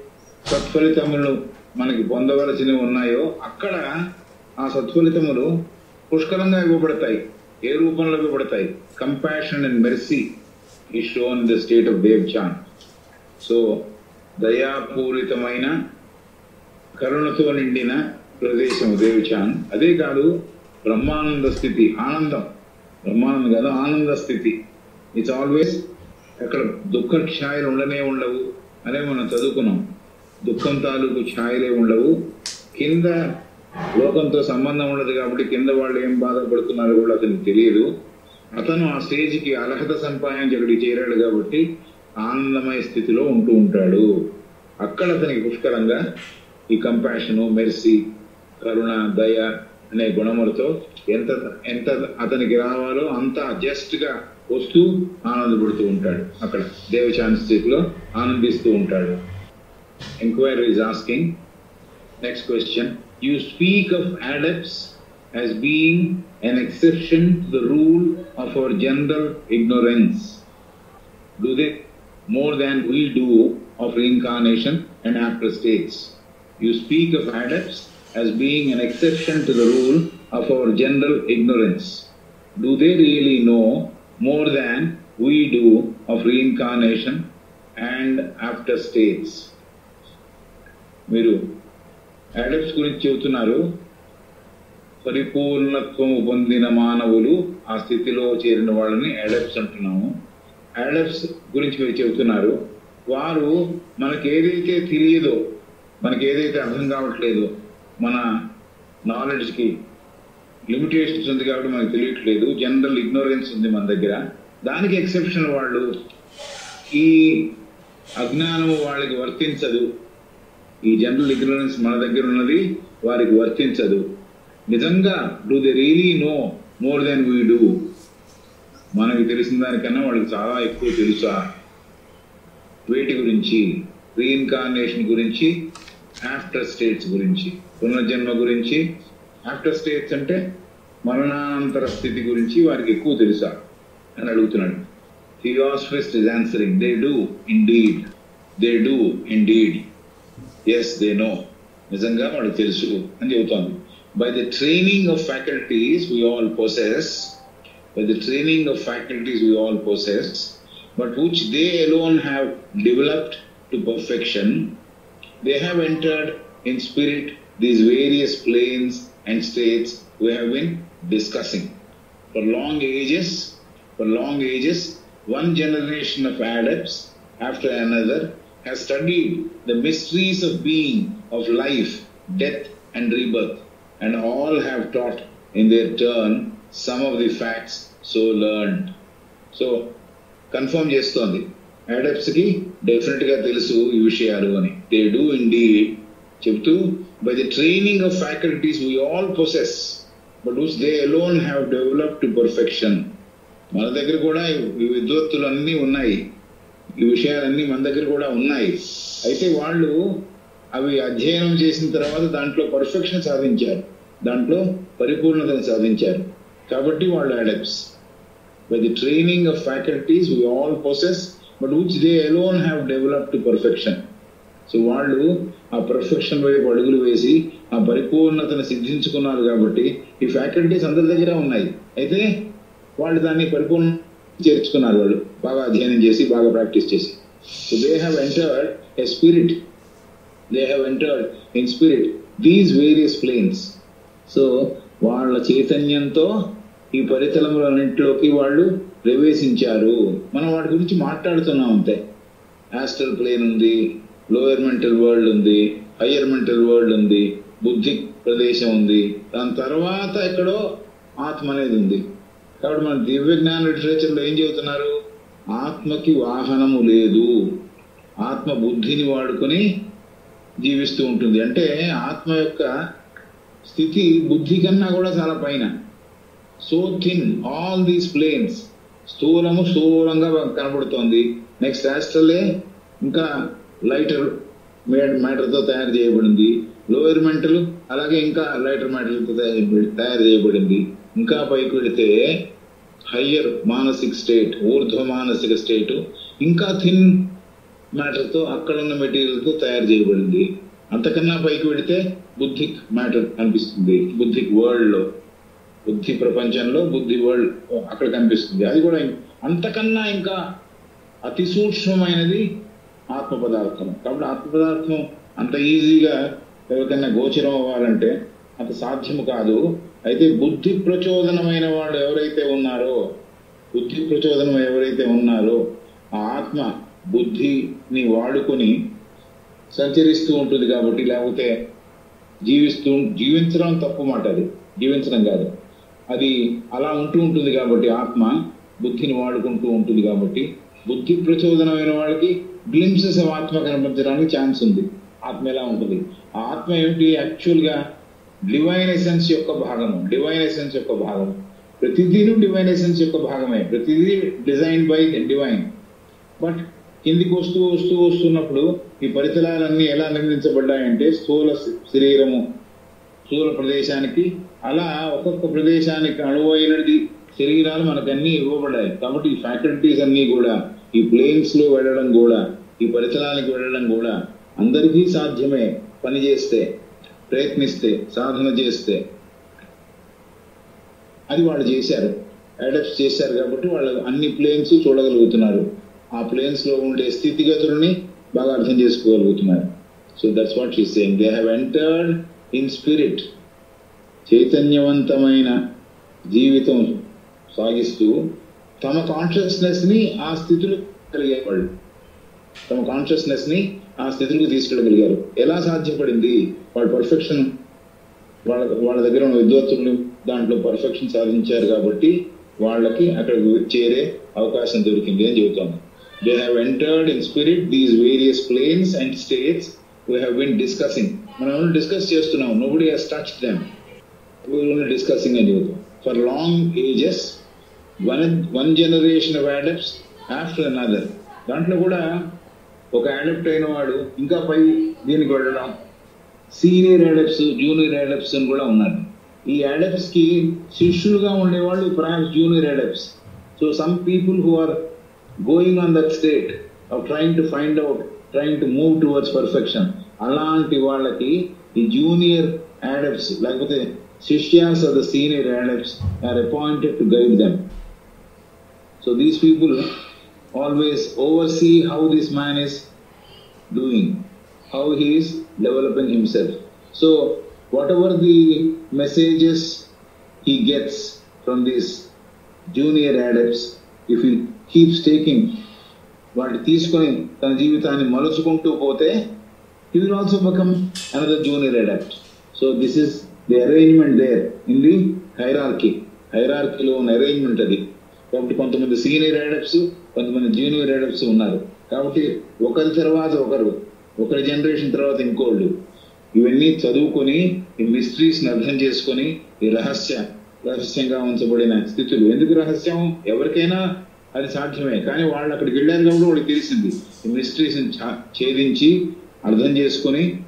సత్ఫలితములు మనకి పొందవలసినవి ఉన్నాయో అక్కడ ఆ సత్ఫలితములు పుష్కలంగా ఇవ్వబడతాయి. ఏ రూపంలో ఇవ్వబడతాయి? Compassion and mercy is shown the state of Devachan so దయాపూరితమైన కరుణతో నిండిన ప్రదేశం దేవిచాన్ అదే కాదు బ్రహ్మానంద స్థితి ఆనందం. బ్రహ్మానందం కదా ఆనంద స్థితి. ఇట్స్ ఆల్వేస్ అక్కడ దుఃఖ ఛాయలు ఉండనే ఉండవు అనే మనం చదువుకున్నాం. దుఃఖం తాలూకు ఛాయలే ఉండవు. కింద లోకంతో సంబంధం ఉండదు కాబట్టి కింద వాళ్ళు ఏం బాధపడుతున్నారో కూడా అతనికి తెలియదు. అతను ఆ స్టేజ్కి అర్హత సంపాదించి అక్కడికి చేరాడు కాబట్టి ఆనందమయ స్థితిలో ఉంటూ ఉంటాడు. అక్కడ అతనికి పుష్కలంగా ఈ కంపాషను మెర్సీ కరుణ దయ అనే గుణములతో ఎంత ఎంత అతనికి రావాలో అంత అడ్జస్ట్గా వస్తూ ఆనందపడుతూ ఉంటాడు. అక్కడ దేవచాంత స్థితిలో ఆనందిస్తూ ఉంటాడు. Enquiry is asking next question you speak of adepts as being an exception to the rule of our general ignorance do they more than we do of reincarnation and after states you speak of adepts as being an exception to the rule of our general ignorance. Do they really know more than we do of reincarnation and after states? మీరు adults గురించి చెబుతున్నారు పరిపూర్ణత్వం పొందిన మానవులు ఆ స్థితిలో చేరిన వాళ్ళని adults అంటున్నాము అడల్ట్స్ గురించి మీరు చెబుతున్నారు వారు మనకేదైతే తెలియదో మనకేదైతే అర్థం కావట్లేదో మన నాలెడ్జ్కి లిమిటేషన్స్ ఉంది కాబట్టి మనకు తెలియట్లేదు. జనరల్ ఇగ్నోరెన్స్ ఉంది మన దగ్గర. దానికి ఎక్సెప్షన్ వాళ్ళు ఈ అజ్ఞానం వాళ్ళకి వర్తించదు. ఈ జనరల్ ఇగ్నోరెన్స్ మన దగ్గర ఉన్నది వారికి వర్తించదు. నిజంగా do they really know more than we do మనకి తెలిసిన దానికన్నా వాళ్ళకి చాలా ఎక్కువ తెలుసా? వేటి గురించి రీఇన్కార్నేషన్ గురించి ఆఫ్టర్ స్టేట్స్ గురించి పునర్జన్మ గురించి. ఆఫ్టర్ స్టేట్స్ అంటే మరణానంతర స్థితి గురించి వారికి ఎక్కువ తెలుసా అని అడుగుతున్నాడు. Theosophist is answering they do indeed they do indeed yes they know నిజంగా వాళ్ళకి తెలుసు అని చెబుతోంది. By the training of faculties we all possess by the training of faculties we all possess, but which they alone have developed to perfection they have entered in spirit these various planes and states we have been discussing. For long ages, for long ages, one generation of adepts after another has studied the mysteries of being, of life, death, and rebirth, and all have taught in their turn some of the facts so learned. So confirm చేస్తోంది యాడప్స్కి డెఫినెట్గా తెలుసు ఈ విషయాలు అని. They do indeed చెప్తూ by the training of faculties we all process but whose they alone have develop to perfection మన దగ్గర కూడా ఈ విద్వత్తులు అన్నీ ఉన్నాయి. ఈ విషయాలన్నీ మన దగ్గర కూడా ఉన్నాయి. అయితే వాళ్ళు అవి అధ్యయనం చేసిన తర్వాత దాంట్లో పర్ఫెక్షన్ సాధించారు. దాంట్లో పరిపూర్ణతను సాధించారు. కాబట్టి వాళ్ళు adepts by the training of faculties we all process but which they alone have develop to perfection so వాళ్ళు ఆ పర్ఫెక్షన్ వైపు అడుగులు వేసి ఆ పరిపూర్ణతను సిద్ధించుకున్నారు కాబట్టి ఈ ఫ్యాకల్టీస్ అందరి దగ్గర ఉన్నాయి. అయితే వాళ్ళు దాన్ని పరిపూర్ణ చేర్చుకున్నారు వాళ్ళు. బాగా అధ్యయనం చేసి బాగా ప్రాక్టీస్ చేసి. So they have entered a spirit they have entered in spirit these various planes so వాళ్ళ చైతన్యంతో ఈ పరితలములన్నింటిలోకి వాళ్ళు ప్రవేశించారు. మనం వాటి గురించి మాట్లాడుతున్నాం అంతే. యాస్ట్రల్ ప్లేన్ ఉంది లోయర్ మెంటల్ వరల్డ్ ఉంది హయ్యర్ మెంటల్ వరల్డ్ ఉంది బుద్ధి ప్రదేశం ఉంది. దాని తర్వాత ఎక్కడో ఆత్మ అనేది ఉంది. కాబట్టి మన దివ్య జ్ఞాన లిటరేచర్లో ఏం చెబుతున్నారు? ఆత్మకి వాహనము లేదు. ఆత్మ బుద్ధిని వాడుకొని జీవిస్తూ ఉంటుంది. అంటే ఆత్మ యొక్క స్థితి బుద్ధి కన్నా కూడా చాలా పైన. So thin all these planes స్థూలము స్థూలంగా కనబడుతోంది. నెక్స్ట్ యాస్ట్రలే ఇంకా లైటర్ మ్యాటర్తో తయారు చేయబడింది. లోయర్ మెంటల్ అలాగే ఇంకా లైటర్ మ్యాటర్తో తయారు చేయబడింది. ఇంకా పైకి వెళితే హయ్యర్ మానసిక స్టేట్ ఊర్ధ్వ మానసిక స్టేట్ ఇంకా థిన్ మ్యాటర్తో అక్కడ ఉన్న మెటీరియల్తో తయారు చేయబడింది. అంతకన్నా పైకి వెళితే బుద్ధిక్ మ్యాటర్ కనిపిస్తుంది బుద్ధిక్ వరల్డ్లో బుద్ధి ప్రపంచంలో బుద్ధి వరల్డ్ అక్కడ కనిపిస్తుంది. అది కూడా అంతకన్నా ఇంకా అతి సూక్ష్మమైనది ఆత్మ పదార్థం. కాబట్టి ఆత్మ పదార్థం అంత ఈజీగా ఎవరికైనా గోచరం అవ్వాలంటే అంత సాధ్యము కాదు. అయితే బుద్ధి ప్రచోదనమైన వాళ్ళు ఎవరైతే ఉన్నారో బుద్ధి ప్రచోదనం ఎవరైతే ఉన్నారో ఆ ఆత్మ బుద్ధిని వాడుకొని సంచరిస్తూ ఉంటుంది కాబట్టి లేకపోతే జీవిస్తూ జీవించడం తప్పు మాట అది. జీవించడం కాదు. అది అలా ఉంటూ ఉంటుంది కాబట్టి ఆత్మ బుద్ధిని వాడుకుంటూ ఉంటుంది కాబట్టి బుద్ధి ప్రచోదనమైన వాళ్ళకి గ్లిమ్సెస్ ఆఫ్ ఆత్మ కనిపించడానికి ఛాన్స్ ఉంది. ఆత్మ ఎలా ఉంటుంది? ఆ ఆత్మ ఏమిటి? యాక్చువల్గా డివైన్ ఎసెన్స్ యొక్క భాగము డివైన్ ఎసెన్స్ యొక్క భాగం. ప్రతిదీను డివైన్ ఎసెన్స్ యొక్క భాగమే. ప్రతిదీ డిజైన్ బై డివైన్ బట్ కిందికి వస్తూ వస్తూ వస్తున్నప్పుడు ఈ పరిసరాలన్నీ ఎలా నిర్మించబడ్డాయంటే స్థూల శరీరము స్థూల ప్రదేశానికి అలా ఒక్కొక్క ప్రదేశానికి అనువైనది శరీరాలు మనకన్నీ ఇవ్వబడ్డాయి. కాబట్టి ఈ ఫ్యాకల్టీస్ అన్నీ కూడా ఈ ప్లేన్స్లో వెళ్ళడం కూడా ఈ పరిసరానికి వెళ్ళడం కూడా అందరికీ సాధ్యమే పని చేస్తే ప్రయత్నిస్తే సాధన చేస్తే. అది వాళ్ళు చేశారు. అడాప్ట్ చేశారు కాబట్టి వాళ్ళు అన్ని ప్లేన్స్ చూడగలుగుతున్నారు. ఆ ప్లేన్స్లో ఉండే స్థితిగతులని బాగా అర్థం చేసుకోగలుగుతున్నారు. So that's what she saying they have entered in spirit చైతన్యవంతమైన జీవితం సాగిస్తూ తమ కాన్షియస్నెస్ని ఆ స్థితిలో కలిగేవాళ్ళు. తమ కాన్షియస్నెస్ని ఆ స్థితిలోకి తీసుకెళ్ళగలిగారు. ఎలా సాధ్యపడింది? వాళ్ళ పర్ఫెక్షన్ వాళ్ళ వాళ్ళ దగ్గర ఉన్న విద్వత్తులు దాంట్లో పర్ఫెక్షన్ సాధించారు కాబట్టి వాళ్ళకి అక్కడికి చేరే అవకాశం దొరికింది అని చెబుతాం they have entered in spirit these various planes and states we have been discussing మనం డిస్కస్ చేస్తున్నాం nobody has touch them discussing అని చెబుతాం for long ages one one generation of adepts after another దాంట్లో కూడా ఒక అడప్ట్ అయిన వాడు ఇంకా పై దీనికి వెళ్ళడం సీనియర్ అడప్ట్స్ జూనియర్ అడప్ట్స్ అని కూడా ఉన్నారు. ఈ అడప్ట్స్కి శిష్యులుగా ఉండేవాళ్ళు perhaps junior adepts so some people who are going on that state of trying to find out trying to move towards perfection అలాంటి వాళ్ళకి ఈ జూనియర్ అడప్ట్స్ లేకపోతే శిష్యాస్ of the senior adepts are appointed to guide them So these people always oversee how this man is doing, how he is developing himself. So whatever the messages he gets from these junior adepts, if he keeps taking వాటిని తీసుకొని తన జీవితాన్ని మలుచుకుంటూ పోతే he will also become another junior adept. So this is the arrangement there in the hierarchy. హైరార్కీలో ఉన్న arrangement అది కాబట్టి కొంతమంది సీనియర్ అడప్ట్స్ కొంతమంది జూనియర్ అడప్ట్స్ ఉన్నారు కాబట్టి ఒకరి తర్వాత ఒకరు ఒకరి జనరేషన్ తర్వాత ఇంకోళ్ళు ఇవన్నీ చదువుకొని ఈ మిస్ట్రీస్ని అర్థం చేసుకొని ఈ రహస్య రహస్యంగా ఉంచబడిన స్థితులు ఎందుకు రహస్యం ఎవరికైనా అది సాధ్యమే. కానీ వాళ్ళు అక్కడికి వెళ్ళారు కాబట్టి వాళ్ళకి తెలిసింది. ఈ మిస్టరీస్ ఛేదించి అర్థం చేసుకొని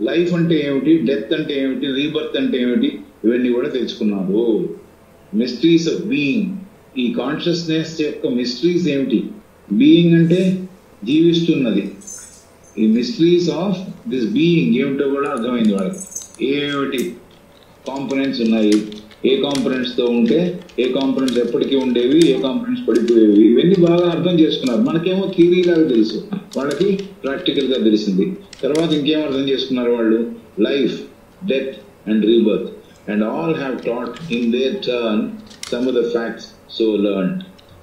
లైఫ్ అంటే ఏమిటి డెత్ అంటే ఏమిటి రీబర్త్ అంటే ఏమిటి ఇవన్నీ కూడా తెలుసుకున్నారు మిస్టరీస్ ఆఫ్ బీయింగ్. ఈ కాన్షియస్నెస్ యొక్క మిస్టరీస్ ఏమిటి? బీయింగ్ అంటే జీవిస్తున్నది. ఈ మిస్టరీస్ ఆఫ్ దిస్ బీయింగ్ ఏమిటో కూడా అర్థమైంది వాళ్ళకి. ఏమిటి? కాంపనెంట్స్ ఉన్నాయి. ఏ కాంపనెంట్స్తో ఉంటే ఏ కాంపనెంట్స్ ఎప్పటికీ ఉండేవి ఏ కాంపనెంట్స్ పడిపోయేవి ఇవన్నీ బాగా అర్థం చేసుకున్నారు. మనకేమో థియరీ లాగా తెలుసు. వాళ్ళకి ప్రాక్టికల్గా తెలిసింది. తర్వాత ఇంకేం అర్థం చేసుకున్నారు వాళ్ళు? Life death and rebirth and all have taught in their turn some of the facts so learn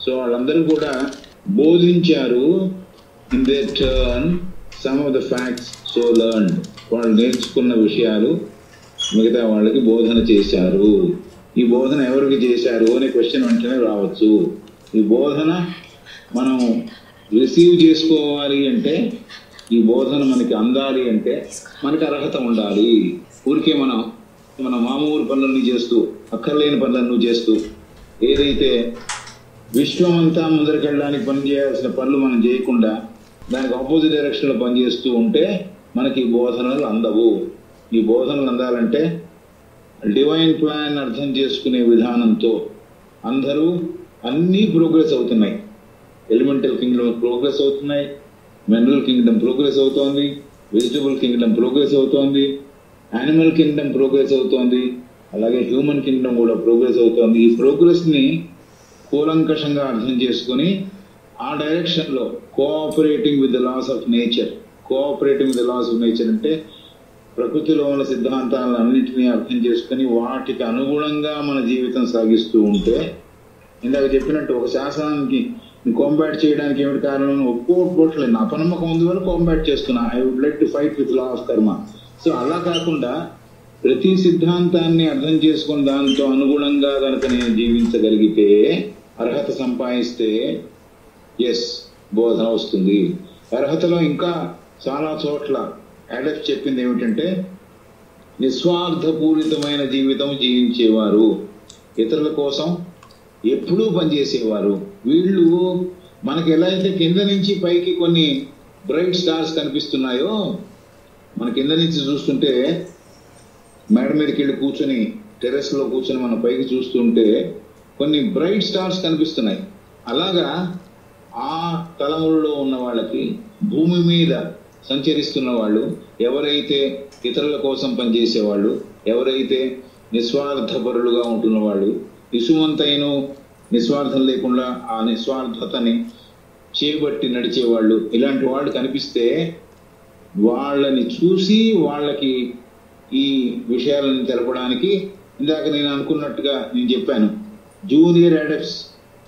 so వాళ్ళందరూ కూడా బోధించారు in their turn some of the facts so learn వాళ్ళు నేర్చుకున్న విషయాలు మిగతా వాళ్ళకి బోధన చేశారు. ఈ బోధన ఎవరికి చేశారు అనే క్వశ్చన్ వెంటనే రావచ్చు. ఈ బోధన మనం రిసీవ్ చేసుకోవాలి అంటే ఈ బోధన మనకి అందాలి అంటే మనకి అర్హత ఉండాలి. ఊరికే మనం మన మామూలు పనులన్నీ చేస్తూ అక్కర్లేని పనులను చేస్తూ ఏదైతే విశ్వం అంతా ముందరికెళ్ళడానికి పని చేయాల్సిన పనులు మనం చేయకుండా దానికి ఆపోజిట్ డైరెక్షన్లో పనిచేస్తూ ఉంటే మనకి ఈ బోధనలు అందవు. ఈ బోధనలు అందాలంటే డివైన్ ప్లాన్ అర్థం చేసుకునే విధానంతో అందరూ అన్నీ ప్రోగ్రెస్ అవుతున్నాయి. ఎలిమెంటల్ కింగ్డమ్ ప్రోగ్రెస్ అవుతున్నాయి. మినరల్ కింగ్డమ్ ప్రోగ్రెస్ అవుతోంది. వెజిటబుల్ కింగ్డమ్ ప్రోగ్రెస్ అవుతోంది. యానిమల్ కింగ్డమ్ ప్రోగ్రెస్ అవుతోంది. అలాగే హ్యూమన్ కింగ్డమ్ కూడా ప్రోగ్రెస్ అవుతోంది. ఈ ప్రోగ్రెస్ని కూలంకషంగా అర్థం చేసుకుని ఆ డైరెక్షన్లో cooperating with the laws of nature cooperating with the laws of nature అంటే ప్రకృతిలో ఉన్న సిద్ధాంతాలన్నింటినీ అర్థం చేసుకుని వాటికి అనుగుణంగా మన జీవితం సాగిస్తూ ఉంటే ఇందాక చెప్పినట్టు ఒక శాసనానికి కాంబాట్ చేయడానికి ఏమిటి కారణం ఒప్పుకోట్లేదు. నా పనమ్మకం ఉంది వల్ల కాంబాట్ చేస్తున్నా. I would like to fight with law of karma so అలా కాకుండా ప్రతి సిద్ధాంతాన్ని అర్థం చేసుకుని దాంతో అనుగుణంగా కనుక నేను జీవించగలిగితే అర్హత సంపాదిస్తే ఎస్ బోధన వస్తుంది. అర్హతలో ఇంకా చాలా చోట్ల యాడప్ చెప్పింది ఏమిటంటే నిస్వార్థపూరితమైన జీవితం జీవించేవారు ఇతరుల కోసం ఎప్పుడూ పనిచేసేవారు. వీళ్ళు మనకి ఎలా అయితే కింద నుంచి పైకి కొన్ని బ్రైట్ స్టార్స్ కనిపిస్తున్నాయో మన కింద నుంచి చూస్తుంటే మేడ మీదకి వెళ్ళి కూర్చొని టెర్రస్లో కూర్చొని మనం పైకి చూస్తుంటే కొన్ని బ్రైట్ స్టార్స్ కనిపిస్తున్నాయి. అలాగా ఆ తలములలో ఉన్న వాళ్ళకి భూమి మీద సంచరిస్తున్న వాళ్ళు ఎవరైతే ఇతరుల కోసం పనిచేసేవాళ్ళు ఎవరైతే నిస్వార్థపరులుగా ఉంటున్న వాళ్ళు ఇసుమంతైను నిస్వార్థం లేకుండా ఆ నిస్వార్థతని చేపట్టి నడిచేవాళ్ళు ఇలాంటి వాళ్ళు కనిపిస్తే వాళ్ళని చూసి వాళ్ళకి ఈ విషయాలను తెలపడానికి ఇందాక నేను అనుకున్నట్టుగా నేను చెప్పాను. Junior adepts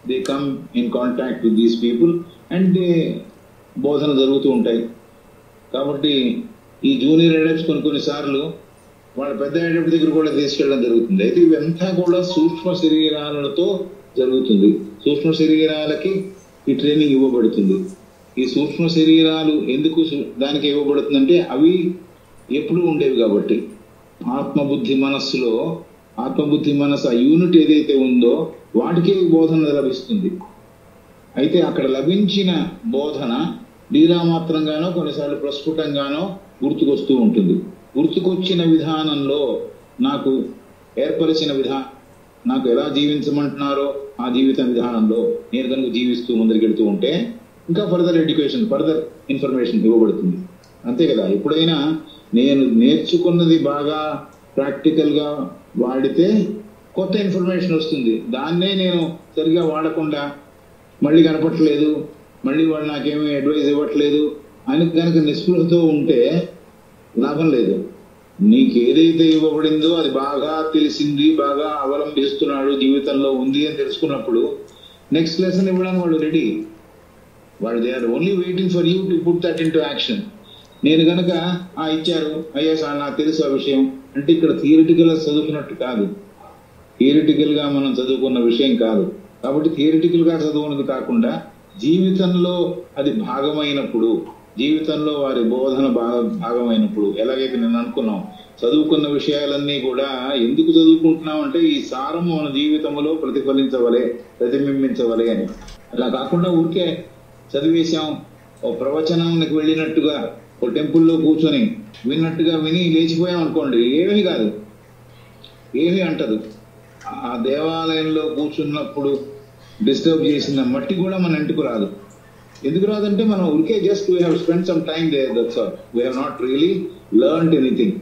they come in contact with these people and they బోధన జరుగుతూ ఉంటాయి. కాబట్టి ఈ జూనియర్ అడప్ట్స్ కొన్ని కొన్నిసార్లు వాళ్ళ పెద్ద అడప్ట్ దగ్గర కూడా తీసుకెళ్ళడం జరుగుతుంది. అయితే ఇవంతా కూడా సూక్ష్మ శరీరాలతో జరుగుతుంది. సూక్ష్మ శరీరాలకి ఈ ట్రైనింగ్ ఇవ్వబడుతుంది. ఈ సూక్ష్మ శరీరాలు ఎందుకు దానికి ఇవ్వబడుతుందంటే అవి ఎప్పుడు ఉండేవి కాబట్టి. ఆత్మబుద్ధి మనస్సులో ఆత్మబుద్ధి మనస్సు ఆ యూనిట్ ఏదైతే ఉందో వాటికే బోధన లభిస్తుంది. అయితే అక్కడ లభించిన బోధన లీలామాత్రంగానో కొన్నిసార్లు ప్రస్ఫుటంగానో గుర్తుకొస్తూ ఉంటుంది. గుర్తుకొచ్చిన విధానంలో నాకు ఏర్పరిచిన విధా నాకు ఎలా జీవించమంటున్నారో ఆ జీవిత విధానంలో నేను కనుక జీవిస్తూ ముందరికెడుతూ ఉంటే ఇంకా ఫర్దర్ ఎడ్యుకేషన్ ఫర్దర్ ఇన్ఫర్మేషన్ ఇవ్వబడుతుంది. అంతే కదా? ఎప్పుడైనా నేను నేర్చుకున్నది బాగా ప్రాక్టికల్గా వాడితే కొత్త ఇన్ఫర్మేషన్ వస్తుంది. దాన్నే నేను సరిగా వాడకుండా మళ్ళీ కనపట్లేదు మళ్ళీ వాళ్ళు నాకేమీ అడ్వైజ్ ఇవ్వట్లేదు అని కనుక నిస్పృహతో ఉంటే లాభం లేదు. నీకు ఏదైతే ఇవ్వబడిందో అది బాగా తెలిసింది బాగా అవలంబిస్తున్నాడు జీవితంలో ఉంది అని తెలుసుకున్నప్పుడు నెక్స్ట్ లెసన్ ఇవ్వడానికి వాళ్ళు రెడీ వాళ్ళు they are only waiting for you to put that into action నేను కనుక ఆ ఇచ్చారు. అయ్యా సార్ నాకు తెలుసు ఆ విషయం. అంటే ఇక్కడ థియరిటికల్గా చదువుకున్నట్టు కాదు. థియరిటికల్గా మనం చదువుకున్న విషయం కాదు. కాబట్టి థియరిటికల్గా చదువుకున్నది కాకుండా జీవితంలో అది భాగమైనప్పుడు జీవితంలో వారి బోధన భాగ భాగమైనప్పుడు ఎలాగైతే నేను అనుకున్నాం చదువుకున్న విషయాలన్నీ కూడా ఎందుకు చదువుకుంటున్నాం అంటే ఈ సారం మన జీవితంలో ప్రతిఫలించవలే ప్రతిబింబించవలే అని. అలా కాకుండా ఊరికే చదివేశాం ఓ ప్రవచనానికి వెళ్ళినట్టుగా ఓ టెంపుల్లో కూర్చొని విన్నట్టుగా విని లేచిపోయాం అనుకోండి ఏమీ కాదు. ఏమీ అంటదు. ఆ దేవాలయంలో కూర్చున్నప్పుడు డిస్టర్బ్ చేసిన మట్టి కూడా మన ఇంటికి రాదు. ఎందుకు రాదంటే మనం ఉరికే just we have spend some time there that's all we have not really learned anything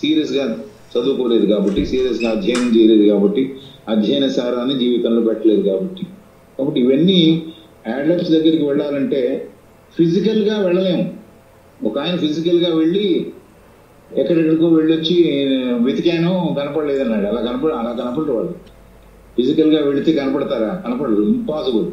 సీరియస్గా చదువుకోలేదు కాబట్టి సీరియస్గా అధ్యయనం చేయలేదు కాబట్టి అధ్యయన సారాన్ని జీవితంలో పెట్టలేదు కాబట్టి. కాబట్టి ఇవన్నీ యాడల్ట్స్ దగ్గరికి వెళ్ళాలంటే ఫిజికల్గా వెళ్ళలేము. ఒక ఆయన ఫిజికల్గా వెళ్ళి ఎక్కడెక్కడికో వెళ్ళొచ్చి వెతికాను కనపడలేదన్నాడు. అలా కనపడ అలా కనపడరు వాళ్ళు ఫిజికల్గా వెళితే కనపడతారా? కనపడదు. ఇంపాసిబుల్.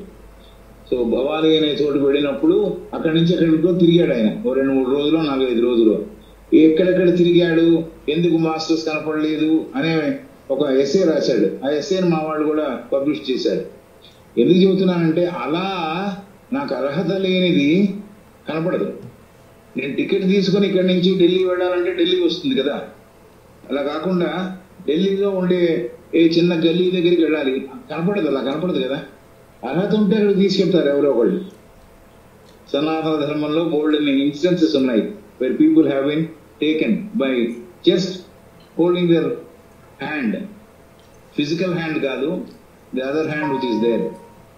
సో భవాలి అనే చోటు వెళ్ళినప్పుడు అక్కడి నుంచి ఎక్కడికో తిరిగాడు ఆయన. ఓ రెండు మూడు రోజులు నాలుగైదు రోజులు. ఎక్కడెక్కడ తిరిగాడు? ఎందుకు మాస్టర్స్ కనపడలేదు? అనే ఒక ఎస్ఏ రాశాడు. ఆ ఎస్ఏని మా వాళ్ళు కూడా పబ్లిష్ చేశారు. ఎందుకు చెబుతున్నానంటే అలా నాకు అర్హత లేనిది కనపడదు. నేను టికెట్ తీసుకొని ఇక్కడి నుంచి ఢిల్లీ వెళ్ళాలంటే ఢిల్లీ వస్తుంది కదా. అలా కాకుండా ఢిల్లీలో ఉండే ఏ చిన్న గల్లీ దగ్గరికి వెళ్ళాలి. కనపడదు అలా కనపడదు కదా? అర్హత ఉంటే అక్కడ తీసుకెళ్తారు ఎవరో ఒకళ్ళు. సనాతన ధర్మంలో బోల్డ్ ఇన్సిడెన్సెస్ ఉన్నాయి. Where people have been taken by just holding their hand physical hand కాదు. The other hand which is there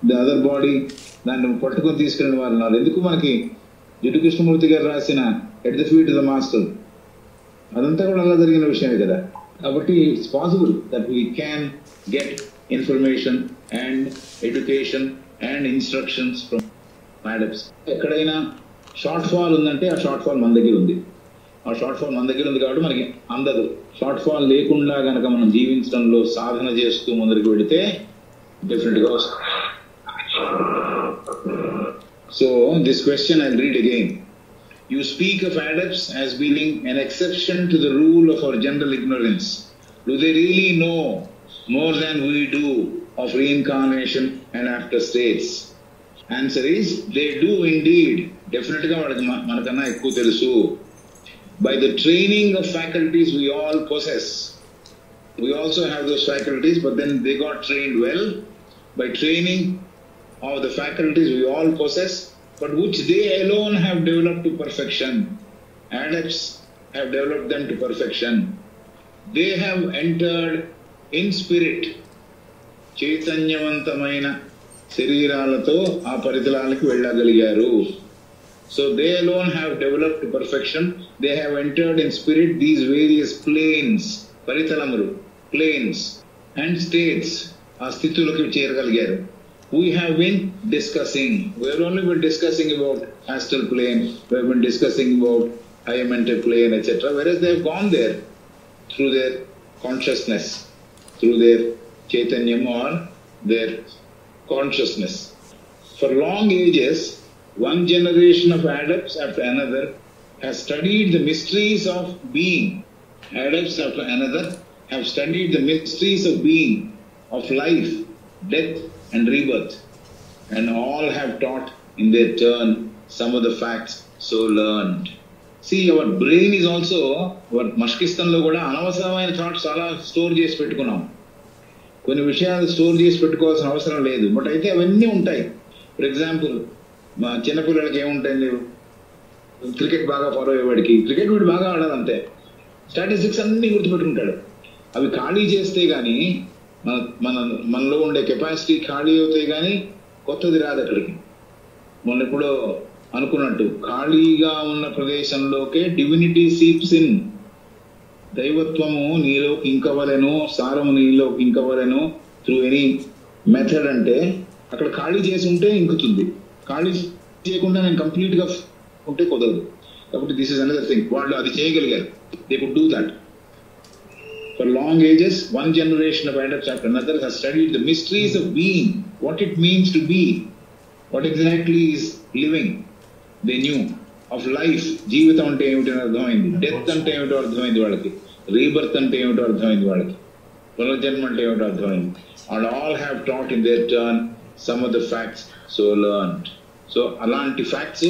the other body దాన్ని పట్టుకొని తీసుకెళ్ళిన వారు ఉన్నారు. ఎందుకు మనకి జిడ్డు కృష్ణమూర్తి గారు రాసిన at the feet the master అదంతా కూడా అలా జరిగిన విషయమే కదా. కాబట్టి it's possible that we can get information and education and instructions from madams ఎక్కడైనా షార్ట్ ఫాల్ ఉందంటే ఆ షార్ట్ ఫాల్ మన దగ్గర ఉంది. ఆ షార్ట్ ఫాల్ మన దగ్గర ఉంది కాబట్టి మనకి అందదు. షార్ట్ ఫాల్ లేకుండా గనక మనం జీవించడంలో సాధన చేస్తూ ముందరికి వెళితే డెఫినెట్గా వస్తుంది so this question I read again You speak of adepts as being an exception to the rule of our general ignorance. Do they really know more than we do of reincarnation and after states? Answer is they do indeed. Definitely వాళ్ళకి మ- మనకన్నా ఎక్కువ తెలుసు By the training of faculties we all possess. We also have those faculties, but then they got trained well. By training of the faculties we all possess, but which they alone have developed to perfection. Adepts have developed them to perfection. They have entered in spirit. చైతన్యవంతమైన శరీరాలతో ఆ పరితలాలకు వెళ్ళగలిగారు so they lone have developed perfection they have entered in spirit these various planes పరితలములు planes and states ఆ స్థితులకు చేరగలిగారు we have been discussing. We have only been discussing about astral plane. We have been discussing about higher mental plane, etc. Whereas they have gone there through their consciousness, through their chaitanyam or their consciousness. For long ages, one generation of adepts after another has studied the mysteries of being. Adepts after another have studied the mysteries of being, of life, death, and rebirth, and all have taught in their turn some of the facts so learned. See, our brain is also, our మస్కిస్తంలో కూడా అనవసరమైన thoughts చాలా store చేసి పెట్టుకున్నాం కొన్ని విషయాలు store చేసి పెట్టుకోవాల్సిన అవసరం లేదు బట్ అయితే అవన్నీ ఉంటాయి ఫర్ ఎగ్జాంపుల్ మా చిన్నపిల్లలకి ఏముంటాయి క్రికెట్ బాగా ఫాలో అయ్యేవాడికి క్రికెట్ వీడు బాగా ఆడాలంతే స్టాటిస్టిక్స్ అన్ని గుర్తుపెట్టుకుంటాడు అవి ఖాళీ చేస్తే కానీ మన మన మనలో ఉండే కెపాసిటీ ఖాళీ అవుతాయి కానీ కొత్తది రాదు అక్కడికి. మొన్న ఎప్పుడో అనుకున్నట్టు ఖాళీగా ఉన్న ప్రదేశంలోకే డివినిటీ సీప్స్ ఇన్ దైవత్వము నీలో ఇంకవలెను సారము నీలో ఇంకవలెను త్రూ ఎనీ మెథడ్ అంటే అక్కడ ఖాళీ చేసి ఉంటే ఇంకుతుంది. ఖాళీ చేయకుండా నేను కంప్లీట్గా ఉంటే కుదరదు. కాబట్టి దిస్ ఇస్ అనదర్ థింగ్ వాళ్ళు అది చేయగలిగారు. They could do that For long ages, one generation of adepts after another has studied the mysteries of being, what it means to be, what exactly is living. They knew of life, జీవితం అంటే ఏమిటి అని అర్థమైంది. Death అంటే ఏమిటో అర్థమైంది వాళ్ళకి. Rebirth అంటే ఏమిటో అర్థమైంది వాళ్ళకి. పునర్జన్మ అంటే ఏమిటో అర్థమైంది. And all have taught in their turn some of the facts so learn so అలాంటి ఫ్యాక్ట్స్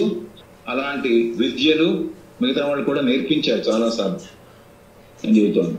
అలాంటి విద్యలు మిగతా వాళ్ళు కూడా నేర్పించారు చాలాసార్లు. చెబుతోంది.